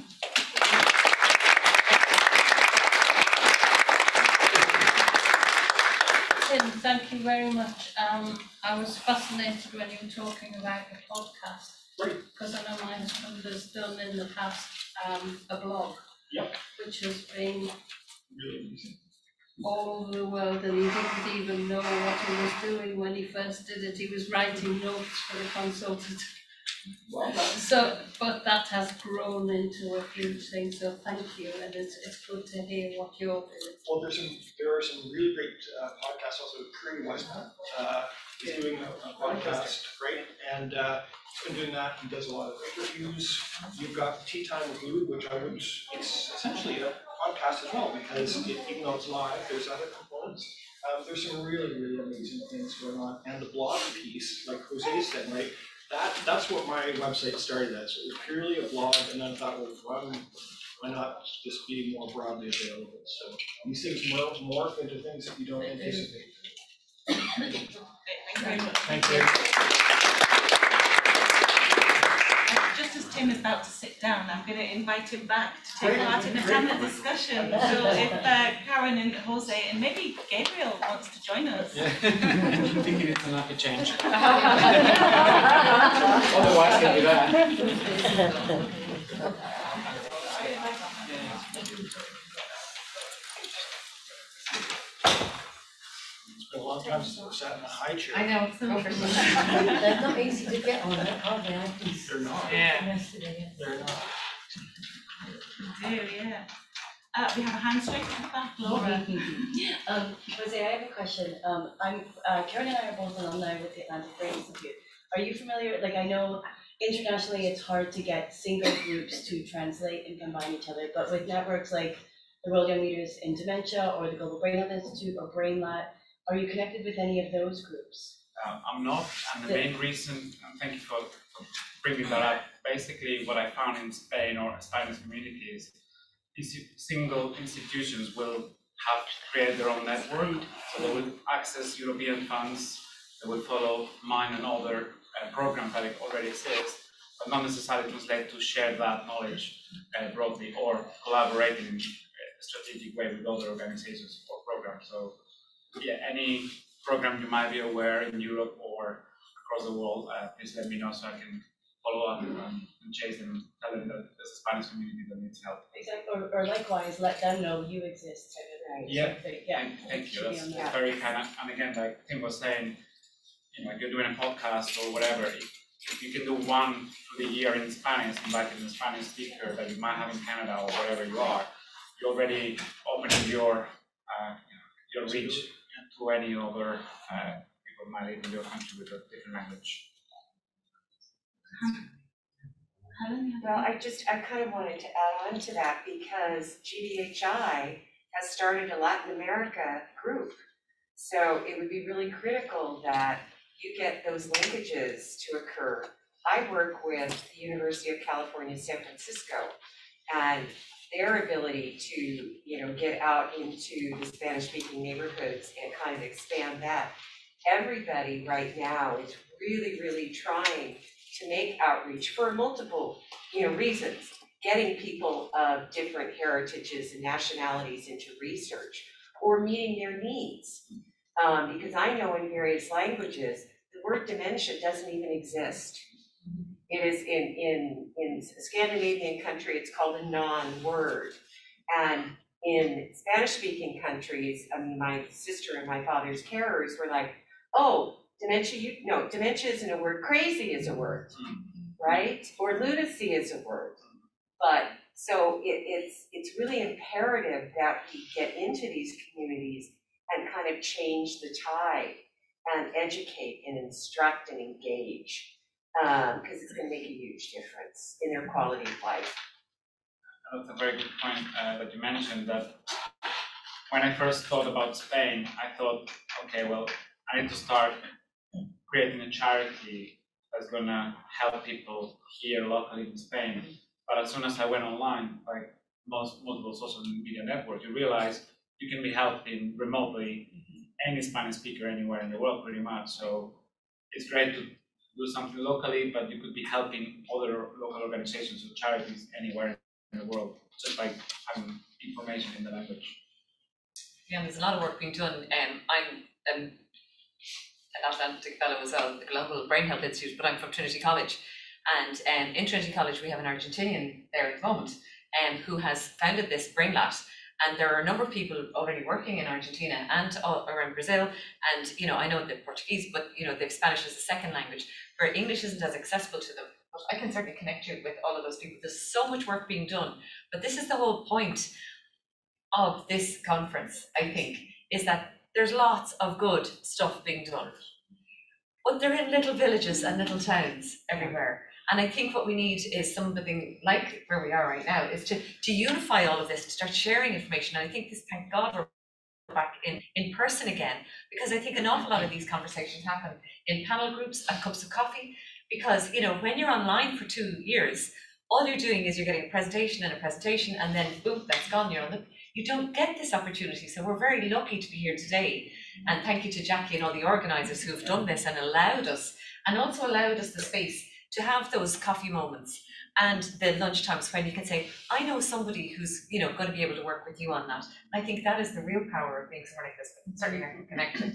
Tim, thank you very much. Um, I was fascinated when you were talking about the podcast. Because I know my husband has done in the past, um, a blog. Yep. Which has been Really amazing. all over the world and he didn't even know what he was doing when he first did it. He was writing notes for the consultant. So, but that has grown into a huge thing, so thank you, and it's, it's good to hear what you're doing. Well, there's some, there are some really great uh, podcasts also, Corinne Westman, uh, is doing a a podcast, right? And, uh, been doing that, he does a lot of interviews. You've got Tea Time with Lou, which I would, it's essentially a podcast as well, because it- even though it's live, there's other components. Um, there's some really, really amazing things going on, and the blog piece, like Jose said, right? That, that's what my website started as, it was purely a blog, and then I thought, well, why, why not just be more broadly available? So these things morph, morph into things that you don't anticipate. Thank you very much. Thank you. Uh, Just as Tim is about to sit down, I'm going to invite him back to take Great, part in a great. panel discussion. So if uh, Karen and Jose and maybe Gabriel wants to join us. Thinking it's an happy change. Otherwise, he'll be there. It's been a long time since I've sat in a high chair. I know, it's over. They're not easy to get on, are they? I can see They're not. Yeah. They're not. We do, yeah. Uh, we have a hand straight at the back, Laura. Um, Jose, I have a question. Um, I'm, uh, Karen and I are both alumni with the Atlantic Brain Institute. Are you familiar, like, I know internationally it's hard to get single groups to translate and combine each other, but with networks like the World Young Leaders in Dementia or the Global Brain Health Institute or BrainLat, are you connected with any of those groups? Um, I'm not, and the main reason, and thank you for for bringing that up, basically what I found in Spain or Spanish communities, is single institutions will have to create their own network, so they will access European funds, they will follow mine and other uh, programs that already exist, but not necessarily translate to share that knowledge uh, broadly or collaborating in a strategic way with other organizations or programs. So yeah, any program you might be aware in Europe or across the world, uh, please let me know so I can follow up and, um, and chase them, and tell them that there's a Spanish community that needs help. Exactly, or, or likewise, let them know you exist, type of thing. Yeah. So, Yeah. Thank, thank you, that's, that's very kind, and again, like Tim was saying, you know, if you're doing a podcast or whatever, if, if you can do one through the year in Spanish, inviting a Spanish speaker that you might have in Canada or wherever you are, you're already opening your, uh, you know, your reach to any other, uh, people might live in your country with a different language. Well, I just, I kind of wanted to add on to that because GBHI has started a Latin America group. So it would be really critical that you get those linkages to occur. I work with the University of California, San Francisco, and their ability to, you know, get out into the Spanish-speaking neighborhoods and kind of expand that. Everybody right now is really, really trying to make outreach for multiple, you know, reasons. Getting people of different heritages and nationalities into research or meeting their needs. Um, because I know in various languages, the word dementia doesn't even exist. It is in, in, in Scandinavian country, it's called a non-word. And in Spanish-speaking countries, I mean, my sister and my father's carers were like, oh, dementia, you, no, dementia isn't a word, crazy is a word, mm-hmm. right? Or lunacy is a word. But, so it, it's, it's really imperative that we get into these communities and kind of change the tide and educate and instruct and engage. Um, because it's gonna make a huge difference in their quality of life. That's a very good point uh, that you mentioned that when I first thought about Spain, I thought, okay, well, I need to start creating a charity that's gonna help people here locally in Spain. But as soon as I went online, like most multiple social media networks, you realize you can be helping remotely any Spanish speaker anywhere in the world pretty much. So it's great to do something locally, but you could be helping other local organizations or charities anywhere in the world, just by having information in the language. Yeah, there's a lot of work being done. Um, I'm um, an Atlantic Fellow as well, the Global Brain Health Institute, but I'm from Trinity College. And um, in Trinity College, we have an Argentinian there at the moment um, who has founded this BrainLat. And there are a number of people already working in Argentina and all around Brazil. And, you know, I know the Portuguese, but, you know, have Spanish as a second language, where English isn't as accessible to them. But I can certainly connect you with all of those people. There's so much work being done. But this is the whole point of this conference, I think, is that there's lots of good stuff being done. But they're in little villages and little towns everywhere. And I think what we need is something like where we are right now, is to, to unify all of this, to start sharing information. And I think this, thank God, we're back in, in person again, because I think an awful lot of these conversations happen in panel groups and cups of coffee. Because, you know, when you're online for two years, all you're doing is you're getting a presentation and a presentation, and then boom, that's gone. You're on the, you don't get this opportunity. So we're very lucky to be here today. And thank you to Jackie and all the organisers who've done this and allowed us, and also allowed us the space to have those coffee moments and the lunch times when you can say, I know somebody who's, you know, going to be able to work with you on that. I think that is the real power of being somewhere like this, but certainly I can connect it.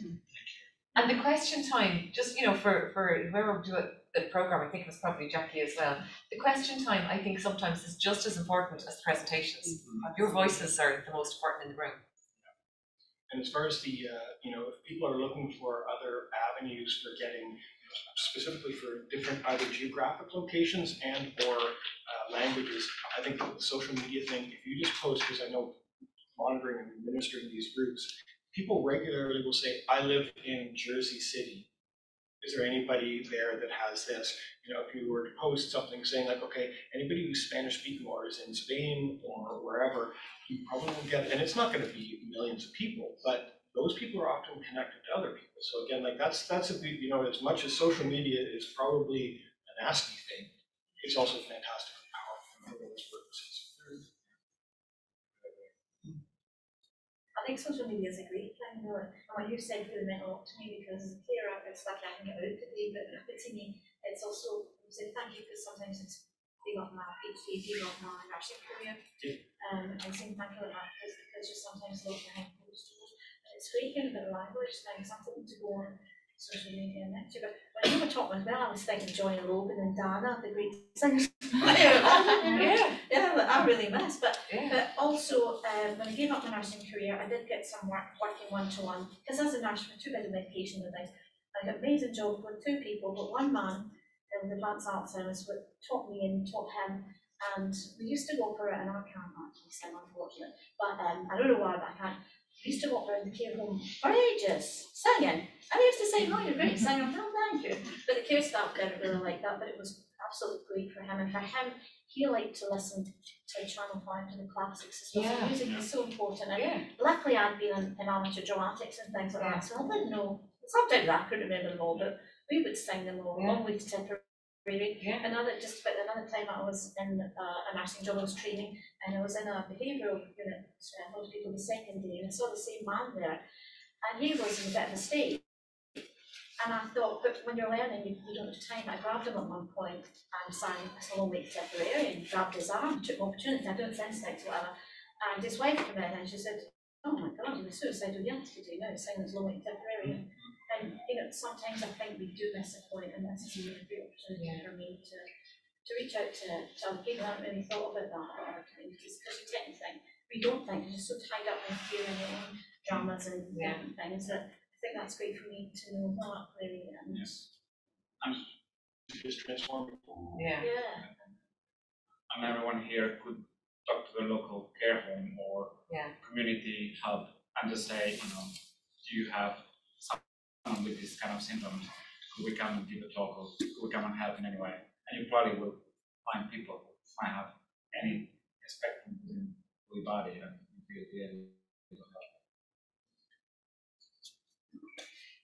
And the question time, just, you know, for, for whoever do it, the program, I think it was probably Jackie as well. The question time, I think sometimes is just as important as the presentations. Your voices are the most important in the room. And as far as the, uh, you know, if people are looking for other avenues for getting, you know, specifically for different either geographic locations and or uh, languages, I think the social media thing, if you just post, because I know monitoring and administering these groups, people regularly will say, I live in Jersey City. Is there anybody there that has this? You know, if you were to post something saying like, okay, anybody who's Spanish speaking or is in Spain or wherever, you probably will get, and it's not gonna be millions of people, but those people are often connected to other people. So again, like that's, that's a big, you know, as much as social media is probably a nasty thing, it's also fantastically powerful for those purposes. I think social media is a great thing, though, and what you said really meant a lot to me, because here I it's like I can get out today, but but to me, it's also, said thank you, because sometimes it's being off my PhD, being off my nursing career. Um, and saying thank you like that, because, because you're sometimes low behind closed doors, and it's great hearing a bit of language, thing, something to go on social media and that too, but when you were talking as well, I was thinking Johnny Logan and Dana, the great singers. Yeah, yeah, I really miss, but but also, um, when I gave up my nursing career, I did get some work working one-to-one, because as a nurse, for two bit of medication and things, I got an amazing job with two people, but one man, with advanced Alzheimer's, would taught me and taught him, and we used to go for it, and I can't actually sing unfortunately, but um, I don't know why, but I can't. We used to walk around the care home for ages, singing, and they used to say, oh, you're a great singer, oh, thank you, but the care staff didn't really like that, but it was absolutely great for him, and for him, he liked to listen to Channel Five and the classics as well. So Yeah. music is so important. And Yeah. luckily, I'd been in, in amateur dramatics and things like that, so I didn't know. Sometimes I couldn't remember them all, but we would sing them all yeah. along with Tipper really. Yeah. Another, just about another time I was in uh, a nursing job, I was training, and I was in a behavioural unit, so I helped people with secondary, and I saw the same man there, and he was in a bit of a state. And I thought, but when you're learning, you, you don't have time, I grabbed him at one point and sang a song Tipperary and grabbed his arm, took opportunity, I don't sense like whatever. And his wife came in and she said, oh my God, he was suicidal yesterday, now he's singing his Long Tipperary. And, and, you know, sometimes I think we do miss a point, and this is a really great opportunity for me to, to reach out to, to other people, I haven't really thought about that at other times, just because you tend to think, we don't think, you're just so tied up in fear and your own dramas and Yeah. things, that I think that's great for me to know that, really, and, Just transform. Yeah. yeah. And everyone here could talk to the local care home or Yeah. community hub and just say, you know, do you have someone with this kind of symptoms? Could we come and give a talk or could we come and help in any way? And you probably will find people who might have any spectrum within the body and able to help.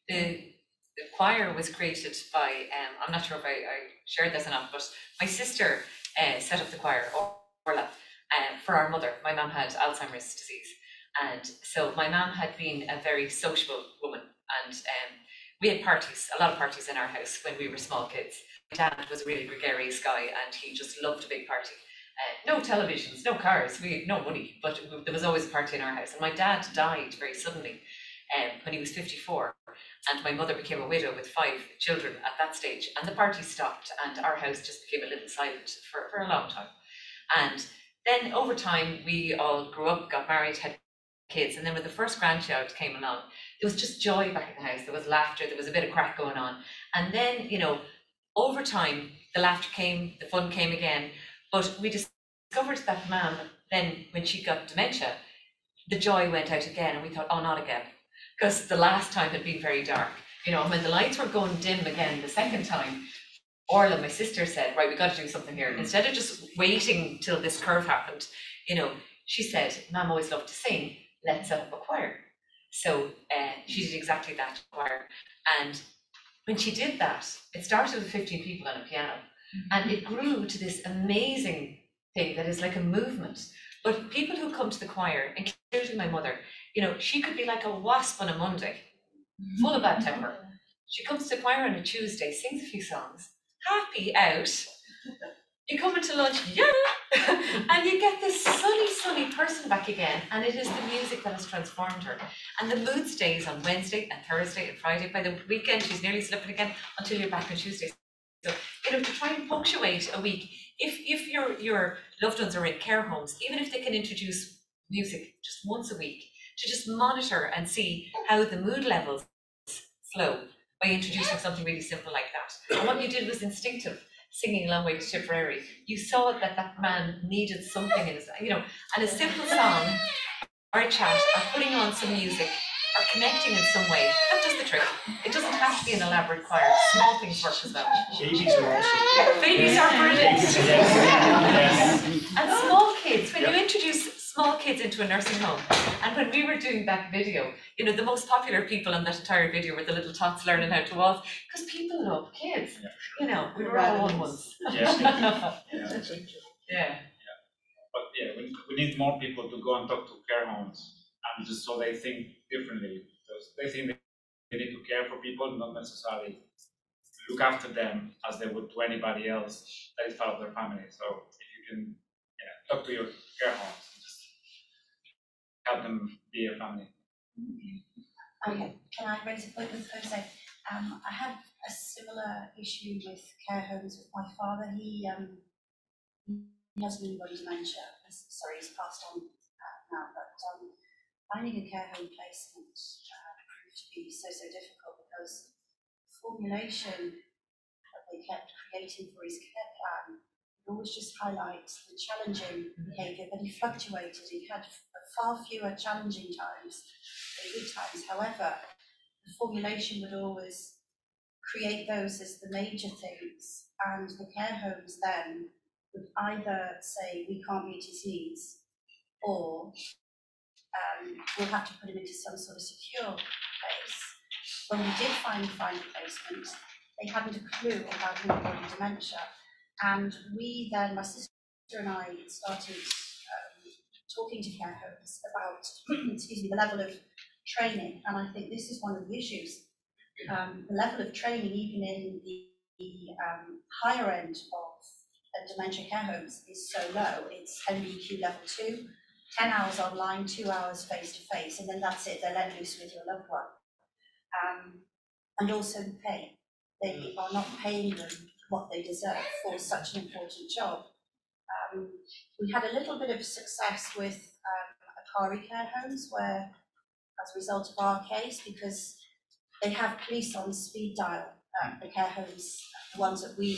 The, the choir was created by, um, I'm not sure if I, I shared this enough, but my sister uh, set up the choir, Orla, uh, for our mother. My mum had Alzheimer's disease. And so my mum had been a very sociable woman and um, we had parties, a lot of parties in our house when we were small kids. My dad was a really gregarious guy and he just loved a big party. Uh, no televisions, no cars, we had no money, but there was always a party in our house. And my dad died very suddenly um, when he was 54 and my mother became a widow with five children at that stage and the party stopped and our house just became a little silent for, for a long time and then over time we all grew up got married had kids. And then when the first grandchild came along there was just joy back in the house. There was laughter. There was a bit of crack going on. And then you know over time the laughter came the fun came again. But we discovered that mum then when she got dementia the joy went out again. And we thought oh not again. Because the last time had been very dark. You know, when the lights were going dim again the second time, Orla, my sister, said, right, we've got to do something here. Mm. Instead of just waiting till this curve happened, you know, she said, Mum always loved to sing, let's set up a choir. So uh, she did exactly that choir. And when she did that, it started with 15 people on a piano. And it grew to this amazing thing that is like a movement. But people who come to the choir, including my mother, you know, she could be like a wasp on a Monday, full of bad temper. She comes to the choir on a Tuesday, sings a few songs, happy out. You come into lunch, yeah, and you get this sunny, sunny person back again, and it is the music that has transformed her. And the mood stays on Wednesday and Thursday and Friday. By the weekend, she's nearly slipping again until you're back on Tuesday. So, you know, to try and punctuate a week, if if your your loved ones are in care homes, even if they can introduce music just once a week, to just monitor and see how the mood levels flow by introducing something really simple like that. And what you did was instinctive, singing Long Way to Tipperary. You saw that that man needed something in his, you know, and a simple song or a chat or putting on some music or connecting in some way, that does the trick. It doesn't have to be an elaborate choir, small things work as well. Babies are also. Babies are brilliant. Yes. And small kids, when you introduce small kids into a nursing home, and when we were doing that video, you know, the most popular people in that entire video were the little tots learning how to walk, because people love kids. You know, we were all one once. Yes. Yeah. yeah. But yeah, we, we need more people to go and talk to care homes and just so they think differently. Because they think they need to care for people, not necessarily look after them as they would to anybody else that is part of their family. So if you can, yeah, talk to your care homes and just help them be a family. Okay, can I raise a point with Jose? Um, I had a similar issue with care homes with my father. He, um, he has body dementia. Sorry, he's passed on uh, now, but um, finding a care home placement uh, proved to be so, so difficult because the formulation that they kept creating for his care plan always just highlights the challenging behaviour, but he fluctuated. He had far fewer challenging times than good times. However, the formulation would always create those as the major things, and the care homes then would either say, we can't meet his needs, or um, we'll have to put him into some sort of secure place. When we did finally find a placement, they hadn't a clue about lewy body dementia. And we then, my sister and I started um, talking to care homes about, excuse me, the level of training, and I think this is one of the issues. Um, the level of training, even in the, the um, higher end of uh, dementia care homes, is so low. It's NVQ level two, 10 hours online, two hours face to face, and then that's it. They're let loose with your loved one. Um, and also the pay. They are not paying them what they deserve for such an important job. Um, we had a little bit of success with um, Akari care homes where, as a result of our case, because they have police on speed dial, um, the care homes, the ones that we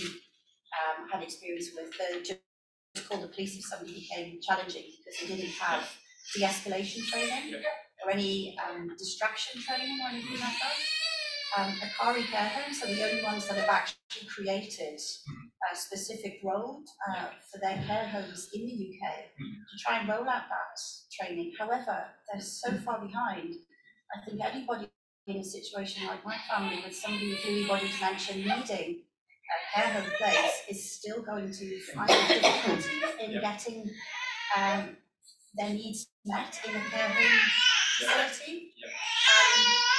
um, had experience with, they just called the police if somebody became challenging because they didn't have de-escalation training or any um, distraction training or anything like that. Um, Akari care homes are the only ones that have actually created a specific role uh, for their care homes in the UK to try and roll out that training. However, they're so far behind. I think anybody in a situation like my family with somebody with Lewy body dementia needing a care home place is still going to find it difficult in Yeah. getting um, their needs met in a care home facility. Um,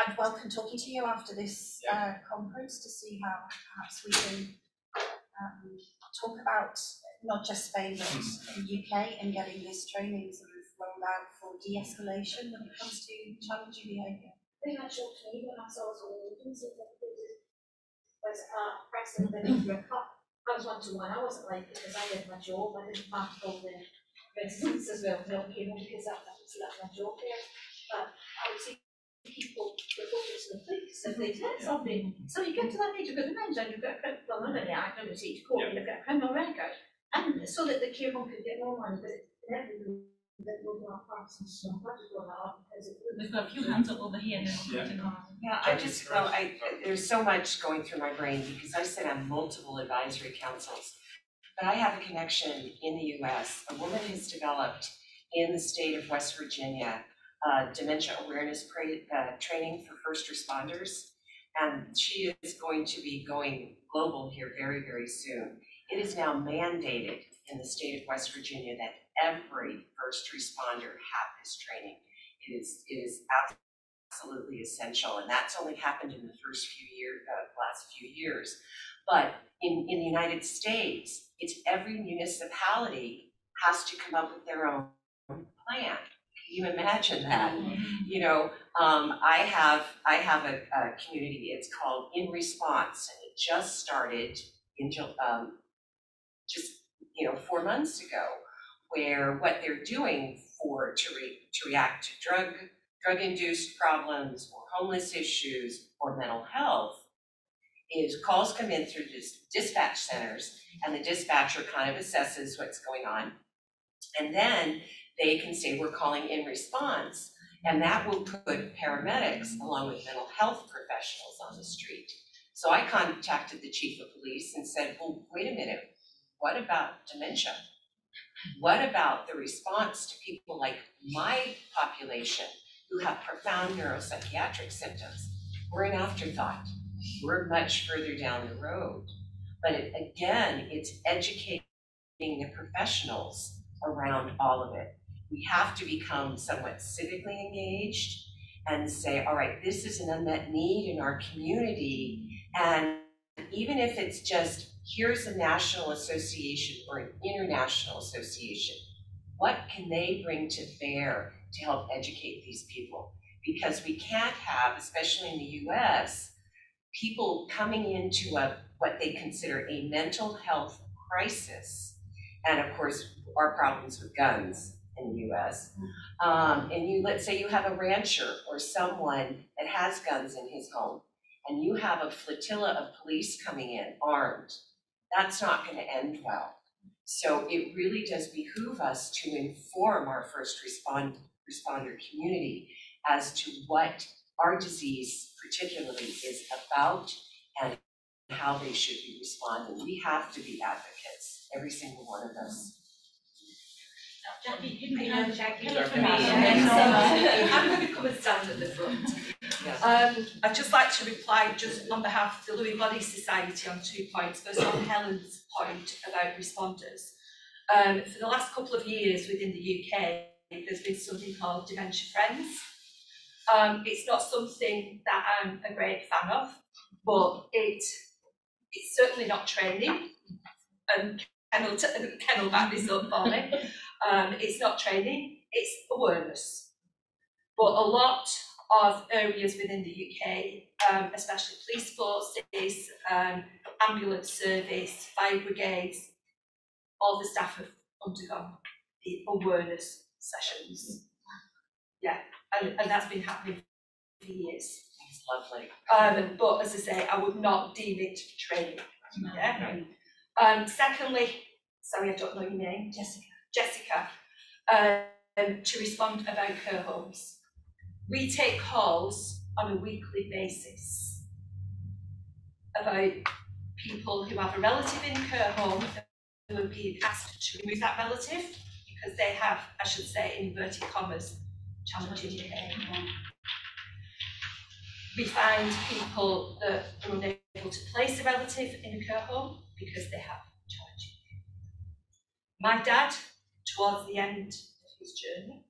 I'd welcome talking to you after this uh, conference to see how perhaps we can um, talk about not just Spain but the UK and getting this training sort of rolled out for de-escalation when it comes to challenging behaviour. They had talked to me when I was old and said that they did, was a person that in for a cup. I was one to one, I wasn't like, because I did my job, I didn't have all the residents as well, help you know, because that, that was like my job there. But I would see people reporting to the police if they did something. So you get to that age, you've got dementia, you've got, a- well, not only act, number to court, you've got a criminal record. And so that the care home could get more money, but inevitably, that will go up and stuff, that is going on, because it would. We've got a few hands up over here and Yeah. put it on. Yeah, I just, well, I, there's so much going through my brain because I sit on multiple advisory councils. But I have a connection in the US. A woman has developed in the state of West Virginia, uh, dementia awareness pra- uh, training for first responders. And she is going to be going global here very, very soon. It is now mandated in the state of West Virginia that every first responder have this training. It is, it is absolutely essential, and that's only happened in the first few years, uh, last few years. But in, in the United States, it's every municipality has to come up with their own plan. Can you imagine that? You know, um, I have, I have a, a community, it's called In Response, and it just started in, um, just, you know, four months ago, where what they're doing for, to re, to react to drug drug-induced problems or homeless issues or mental health is calls come in through dis- dispatch centers and the dispatcher kind of assesses what's going on. And then they can say, we're calling in response, and that will put paramedics along with mental health professionals on the street. So I contacted the chief of police and said, well, wait a minute, what about dementia? What about the response to people like my population who have profound neuropsychiatric symptoms? We're an afterthought. We're much further down the road. But it, again, it's educating the professionals around all of it. We have to become somewhat civically engaged and say, all right, this is an unmet need in our community. And even if it's just, here's a national association or an international association, what can they bring to bear to help educate these people? Because we can't have, especially in the US, people coming into a, what they consider a mental health crisis. And of course, our problems with guns in the US. Um, and you, let's say you have a rancher or someone that has guns in his home, and you have a flotilla of police coming in armed, that's not gonna end well. So it really does behoove us to inform our first respond, responder community as to what our disease particularly is about and how they should be responding. We have to be advocates, every single one of us. Jackie, I know, Jackie. Hello Jackie. from me. Yeah. And then So, so, I'm going to come and stand at the front. Um, I'd just like to reply just on behalf of the Lewy Body Society on two points. First on Helen's point about responders. Um, for the last couple of years within the UK, there's been something called Dementia Friends. Um, it's not something that I'm a great fan of, but it, it's certainly not training. And Ken will, Ken will back this up for me. Um, it's not training, it's awareness. But a lot of areas within the UK, um, especially police forces, um, ambulance service, fire brigades, all the staff have undergone the awareness sessions. Yeah, and, and that's been happening for years. It's lovely. Um, but as I say, I would not deem it training, yeah? Um, secondly, sorry, I don't know your name. Jessica. Jessica, um, to respond about care homes. We take calls on a weekly basis about people who have a relative in care home who are being asked to remove that relative because they have, I should say, inverted commas, challenging behaviour. We find people that are unable to place a relative in a care home because they have challenging. My dad, towards the end of his journey,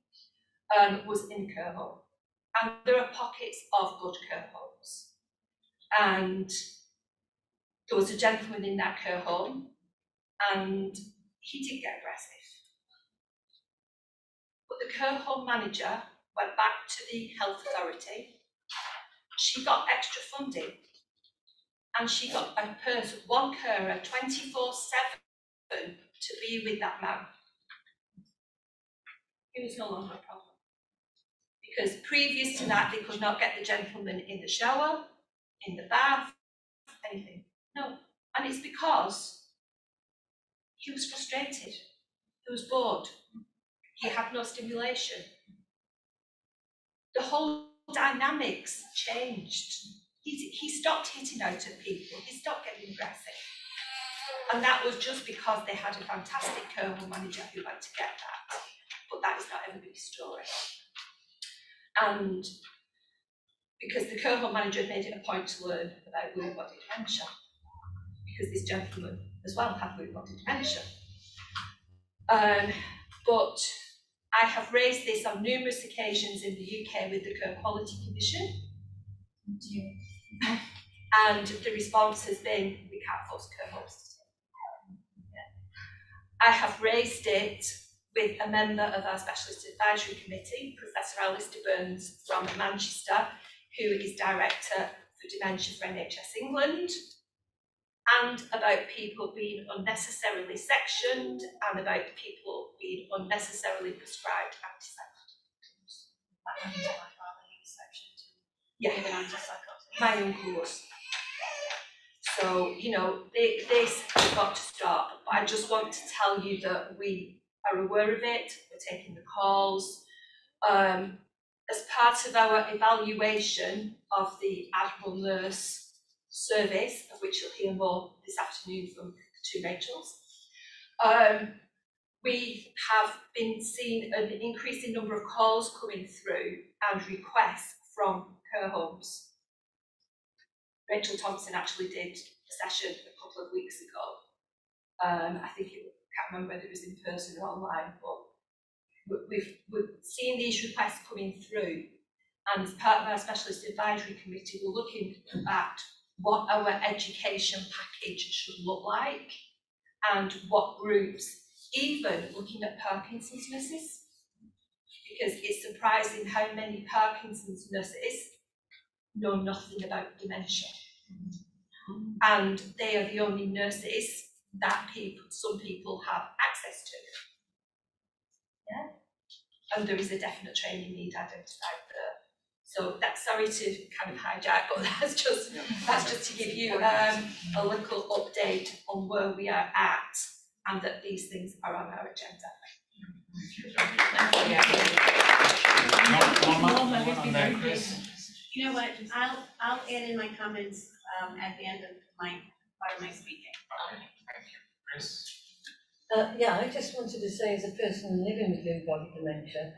um, was in care. And there are pockets of good care homes. And there was a gentleman in that care home, and he did get aggressive. But the care home manager went back to the health authority. She got extra funding, and she got a person, one carer, twenty-four seven to be with that man. It was no longer a problem. Because previous to that, they could not get the gentleman in the shower, in the bath, anything. No, and it's because he was frustrated, he was bored, he had no stimulation. The whole dynamics changed. He, he stopped hitting out at people, he stopped getting aggressive. And that was just because they had a fantastic care manager who had to get that. But that is not everybody's story. And because the home manager made it a point to learn about Lewy body dementia, because this gentleman as well had Lewy body dementia. Um, but I have raised this on numerous occasions in the UK with the Care Quality Commission. And the response has been, we can't force care homes I have raised it with a member of our Specialist Advisory Committee, Professor Alistair Burns from Manchester, who is Director for Dementia for NHS England, and about people being unnecessarily sectioned and about people being unnecessarily prescribed antipsychotics. That happened to my father, he Yeah. with an antipsychotic. My uncle was. So, you know, thi- this has got to stop, but I just want to tell you that we are aware of it, we're taking the calls. Um, as part of our evaluation of the Admiral Nurse service, of which you'll hear more this afternoon from the two Rachels, um, we have been seeing an increasing number of calls coming through and requests from care homes Rachel Thompson actually did a session a couple of weeks ago. Um, I think it, can't remember whether it was in person or online, but we- we've, we've seen these requests coming through. And as part of our specialist advisory committee, we're looking at what our education package should look like and what groups, even looking at Parkinson's nurses. Because it's surprising how many Parkinson's nurses know nothing about dementia. And they are the only nurses that people, some people have access to. Yeah? And there is a definite training need identified there. So that's sorry to kind of hijack, but that's just, that's just to give you um a little update on where we are at and that these things are on our agenda. Norma, Norma, and then Chris. You know what, I'll, I'll add in my comments, um, at the end of my, part of my speaking. Chris? Uh, yeah, I just wanted to say as a person living with Lewy body dementia,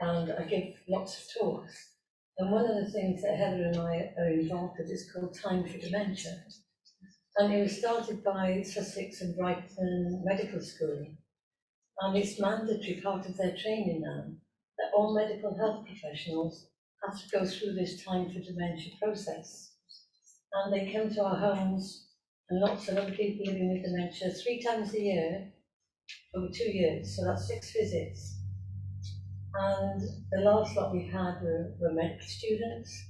and I give lots of talks, And one of the things that Heather and I are involved with is called Time for Dementia. And it was started by Sussex and Brighton Medical School. And it's mandatory part of their training now, that all medical health professionals have to go through this Time for Dementia process. And they come to our homes, and lots of other people living with dementia, three times a year, over two years, so that's six visits. And the last lot we had were, were medical students,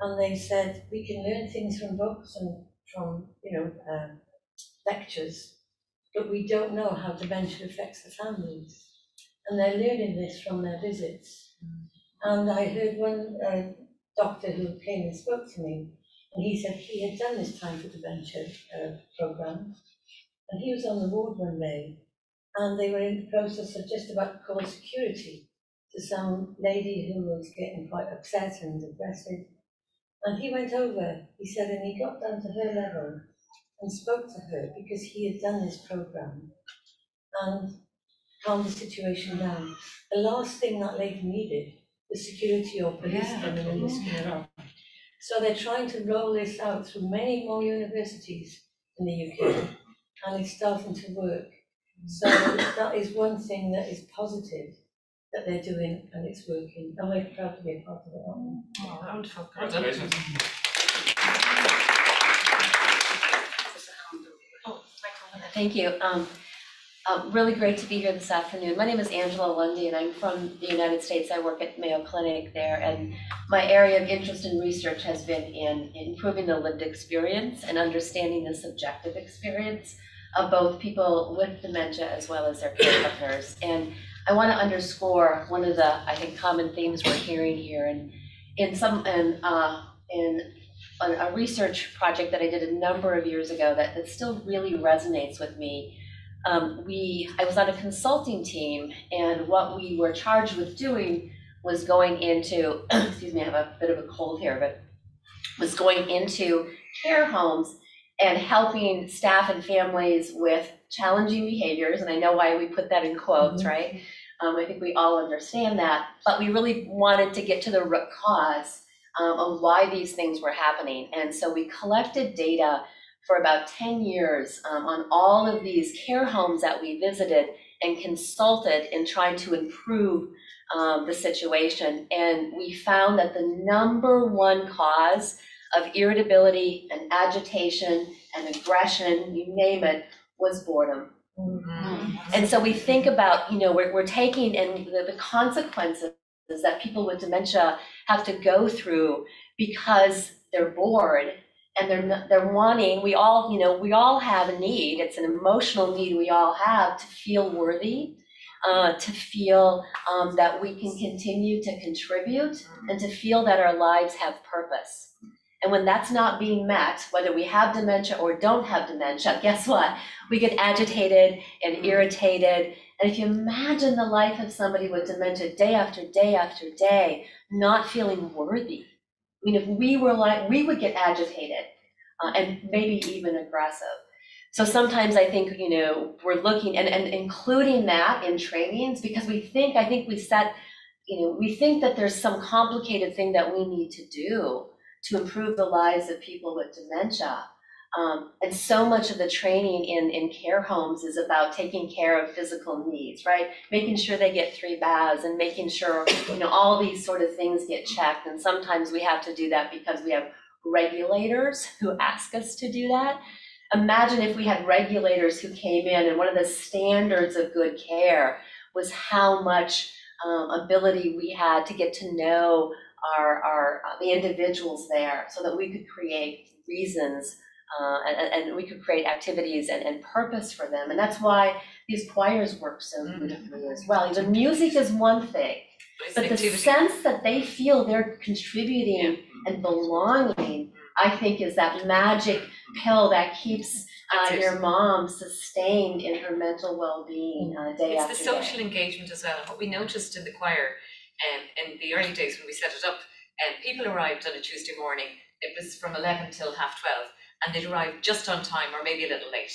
and they said, we can learn things from books and from, you know, um, lectures, but we don't know how dementia affects the families. And they're learning this from their visits. And I heard one uh, doctor who came and spoke to me, and he said he had done this time for dementia uh, program, and he was on the ward one day, and they were in the process of just about to call security to some lady who was getting quite upset and aggressive. And he went over, he said, and he got down to her level and spoke to her because he had done this program and calmed the situation down. The last thing that lady needed was security or police Yeah. coming and whisking her up. So they're trying to roll this out through many more universities in the UK, and it's starting to work. So that is one thing that is positive that they're doing, and it's working, and we're proud to be a part of it, aren't we? Oh, wonderful. Congratulations. Thank you. Um, uh, really great to be here this afternoon. My name is Angela Lunde and I'm from the United States. I work at Mayo Clinic there and my area of interest and research has been in improving the lived experience and understanding the subjective experience of both people with dementia as well as their caregivers. And I want to underscore one of the, I think, common themes we're hearing here and in some, and, uh, in a, a research project that I did a number of years ago that, that still really resonates with me. Um, we, I was on a consulting team, and what we were charged with doing was going into, excuse me, I have a bit of a cold here, but was going into care homes and helping staff and families with challenging behaviors, and I know why we put that in quotes, right? Um, I think we all understand that, but we really wanted to get to the root cause um, of why these things were happening. And so we collected data for about 10 years um, on all of these care homes that we visited and consulted in trying to improve um, the situation. And we found that the number one cause of irritability and agitation and aggression, you name it, was boredom. And so we think about, you know, we're, we're taking and the, the consequences that people with dementia have to go through because they're bored and they're they're wanting, we all, you know, we all have a need. It's an emotional need we all have to feel worthy, uh, to feel um, that we can continue to contribute and to feel that our lives have purpose. And when that's not being met, whether we have dementia or don't have dementia, guess what? We get agitated and irritated. And if you imagine the life of somebody with dementia day after day after day, not feeling worthy. I mean, if we were like, we would get agitated uh, and maybe even aggressive. So sometimes I think, you know, we're looking and, and including that in trainings because we think, I think we set, you know, we think that there's some complicated thing that we need to do to improve the lives of people with dementia. Um, and so much of the training in, in care homes is about taking care of physical needs, right? Making sure they get three baths and making sure, you know, all these sort of things get checked. And sometimes we have to do that because we have regulators who ask us to do that. Imagine if we had regulators who came in and one of the standards of good care was how much um, ability we had to get to know our, our, uh, the individuals there so that we could create reasons uh, and, and we could create activities and, and purpose for them. And that's why these choirs work so beautifully as well. The music is one thing, but the sense that they feel they're contributing and belonging, I think, is that magic pill that keeps uh, your mom sustained in her mental well-being uh, day It's after the day. social engagement as well. What we noticed in the choir, um, in the early days when we set it up, um, people arrived on a Tuesday morning. It was from eleven till half twelve, and they'd arrive just on time or maybe a little late.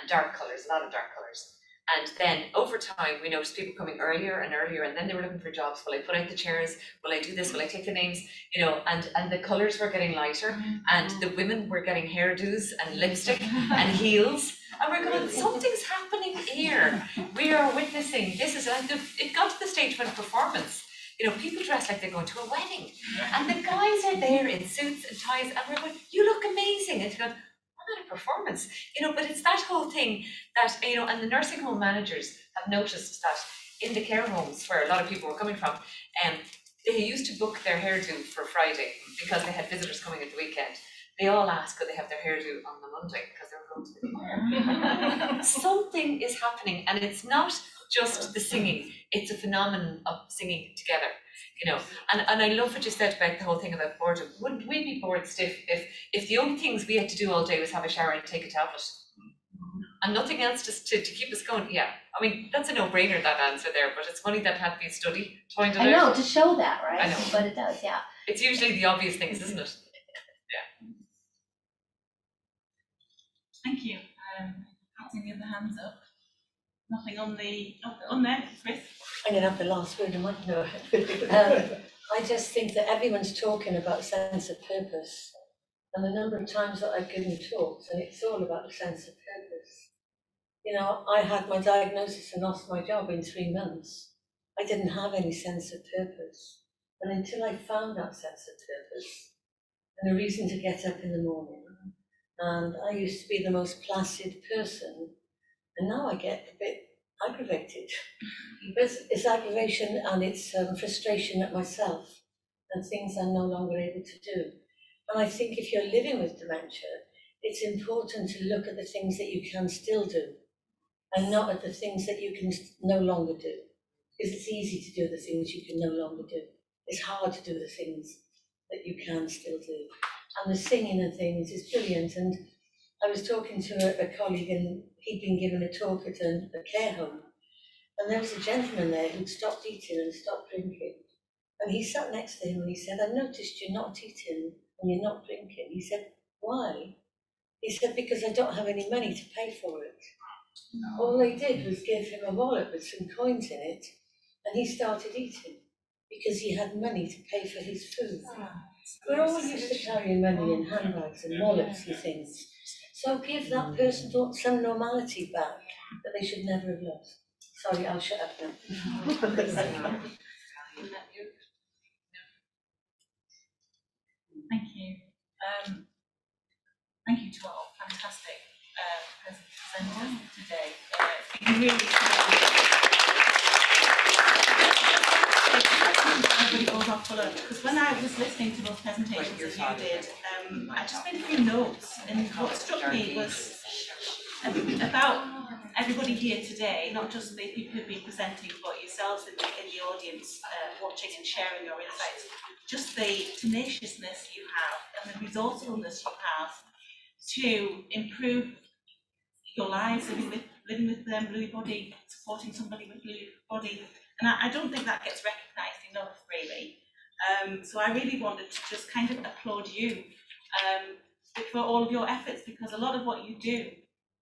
And dark colours, a lot of dark colours. And then over time, we noticed people coming earlier and earlier, and then they were looking for jobs. Will I put out the chairs? Will I do this? Will I take the names? You know, and and the colours were getting lighter, mm-hmm. and the women were getting hairdos and lipstick and heels. And we're going, something's happening here. We are witnessing this is the, it got to the stage when performance. You know, people dress like they're going to a wedding, and the guys are there in suits and ties, and we're going, "You look amazing!" And you go, "What a performance!" You know, but it's that whole thing that you know, and the nursing home managers have noticed that in the care homes where a lot of people were coming from, um, they used to book their hairdo for Friday because they had visitors coming at the weekend. They all asked could they have their hairdo on the Monday because they were going to the choir. Something is happening, and it's not just the singing; it's a phenomenon of singing together. You know, and, and I love what you said about the whole thing about boredom. Wouldn't we be bored stiff if if the only things we had to do all day was have a shower and take a tablet? And nothing else just to, to keep us going, yeah, I mean, that's a no-brainer, that answer there, but it's funny that had to be a study to find it. I know, to show that, right? I know. But it does, yeah. It's usually the obvious things, isn't it? Yeah. Thank you. Um, can't any other hands up. Nothing on the, on there, Chris? I'm gonna have the last word, am I? No. Um, I just think that everyone's talking about sense of purpose. And the number of times that I've given talks, and it's all about the sense of purpose. You know, I had my diagnosis and lost my job in three months. I didn't have any sense of purpose. And until I found that sense of purpose and a reason to get up in the morning, and I used to be the most placid person, and now I get a bit aggravated. It's, it's aggravation and it's um, frustration at myself and things I'm no longer able to do. And I think if you're living with dementia, it's important to look at the things that you can still do and not at the things that you can no longer do. Because it's easy to do the things you can no longer do. It's hard to do the things that you can still do. And the singing and things is brilliant. And I was talking to a, a colleague and he'd been given a talk at a, a care home. And there was a gentleman there who'd stopped eating and stopped drinking. And he sat next to him and he said, I noticed you're not eating and you're not drinking. He said, Why? He said, Because I don't have any money to pay for it. All they did was give him a wallet with some coins in it, and he started eating because he had money to pay for his food. Ah, We're all used to carrying money in oh. handbags and wallets and things. So give that person some normality back that they should never have lost. Sorry, I'll shut up now. Thank you. Um, thank you to all, fantastic, uh, pres- presenters today. Uh, really. Because when I was listening to those presentations that you did, um, I just made a few notes, and what struck me was um, about everybody here today, not just the people who've been presenting, but yourselves in the, in the audience, uh, watching and sharing your insights, just the tenaciousness you have and the resourcefulness you have to improve your lives, living with, living with um, body, supporting somebody with Lewy body. And I, I don't think that gets recognised really. Um, so I really wanted to just kind of applaud you um, for all of your efforts because a lot of what you do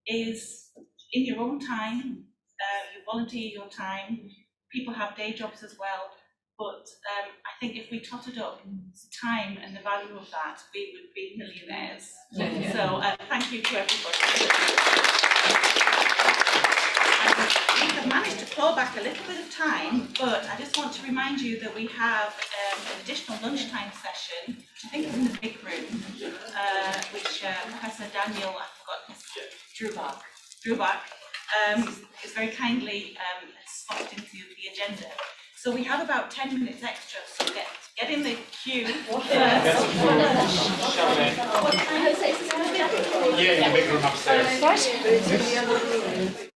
is in your own time, uh, you volunteer your time, people have day jobs as well. But um, I think if we totted up time and the value of that, we would be millionaires. Yeah. So uh, thank you to everybody. And we have managed to claw back a little bit of time, but I just want to remind you that we have um, an additional lunchtime session, which I think is in the big room, uh, which uh, Professor Daniel, I forgot his, Drubach. Drubach, um, is very kindly um, spotted into the agenda. So we have about ten minutes extra, so get, get in the queue. That's a full shout What time is it? Yeah, in the big room upstairs. What?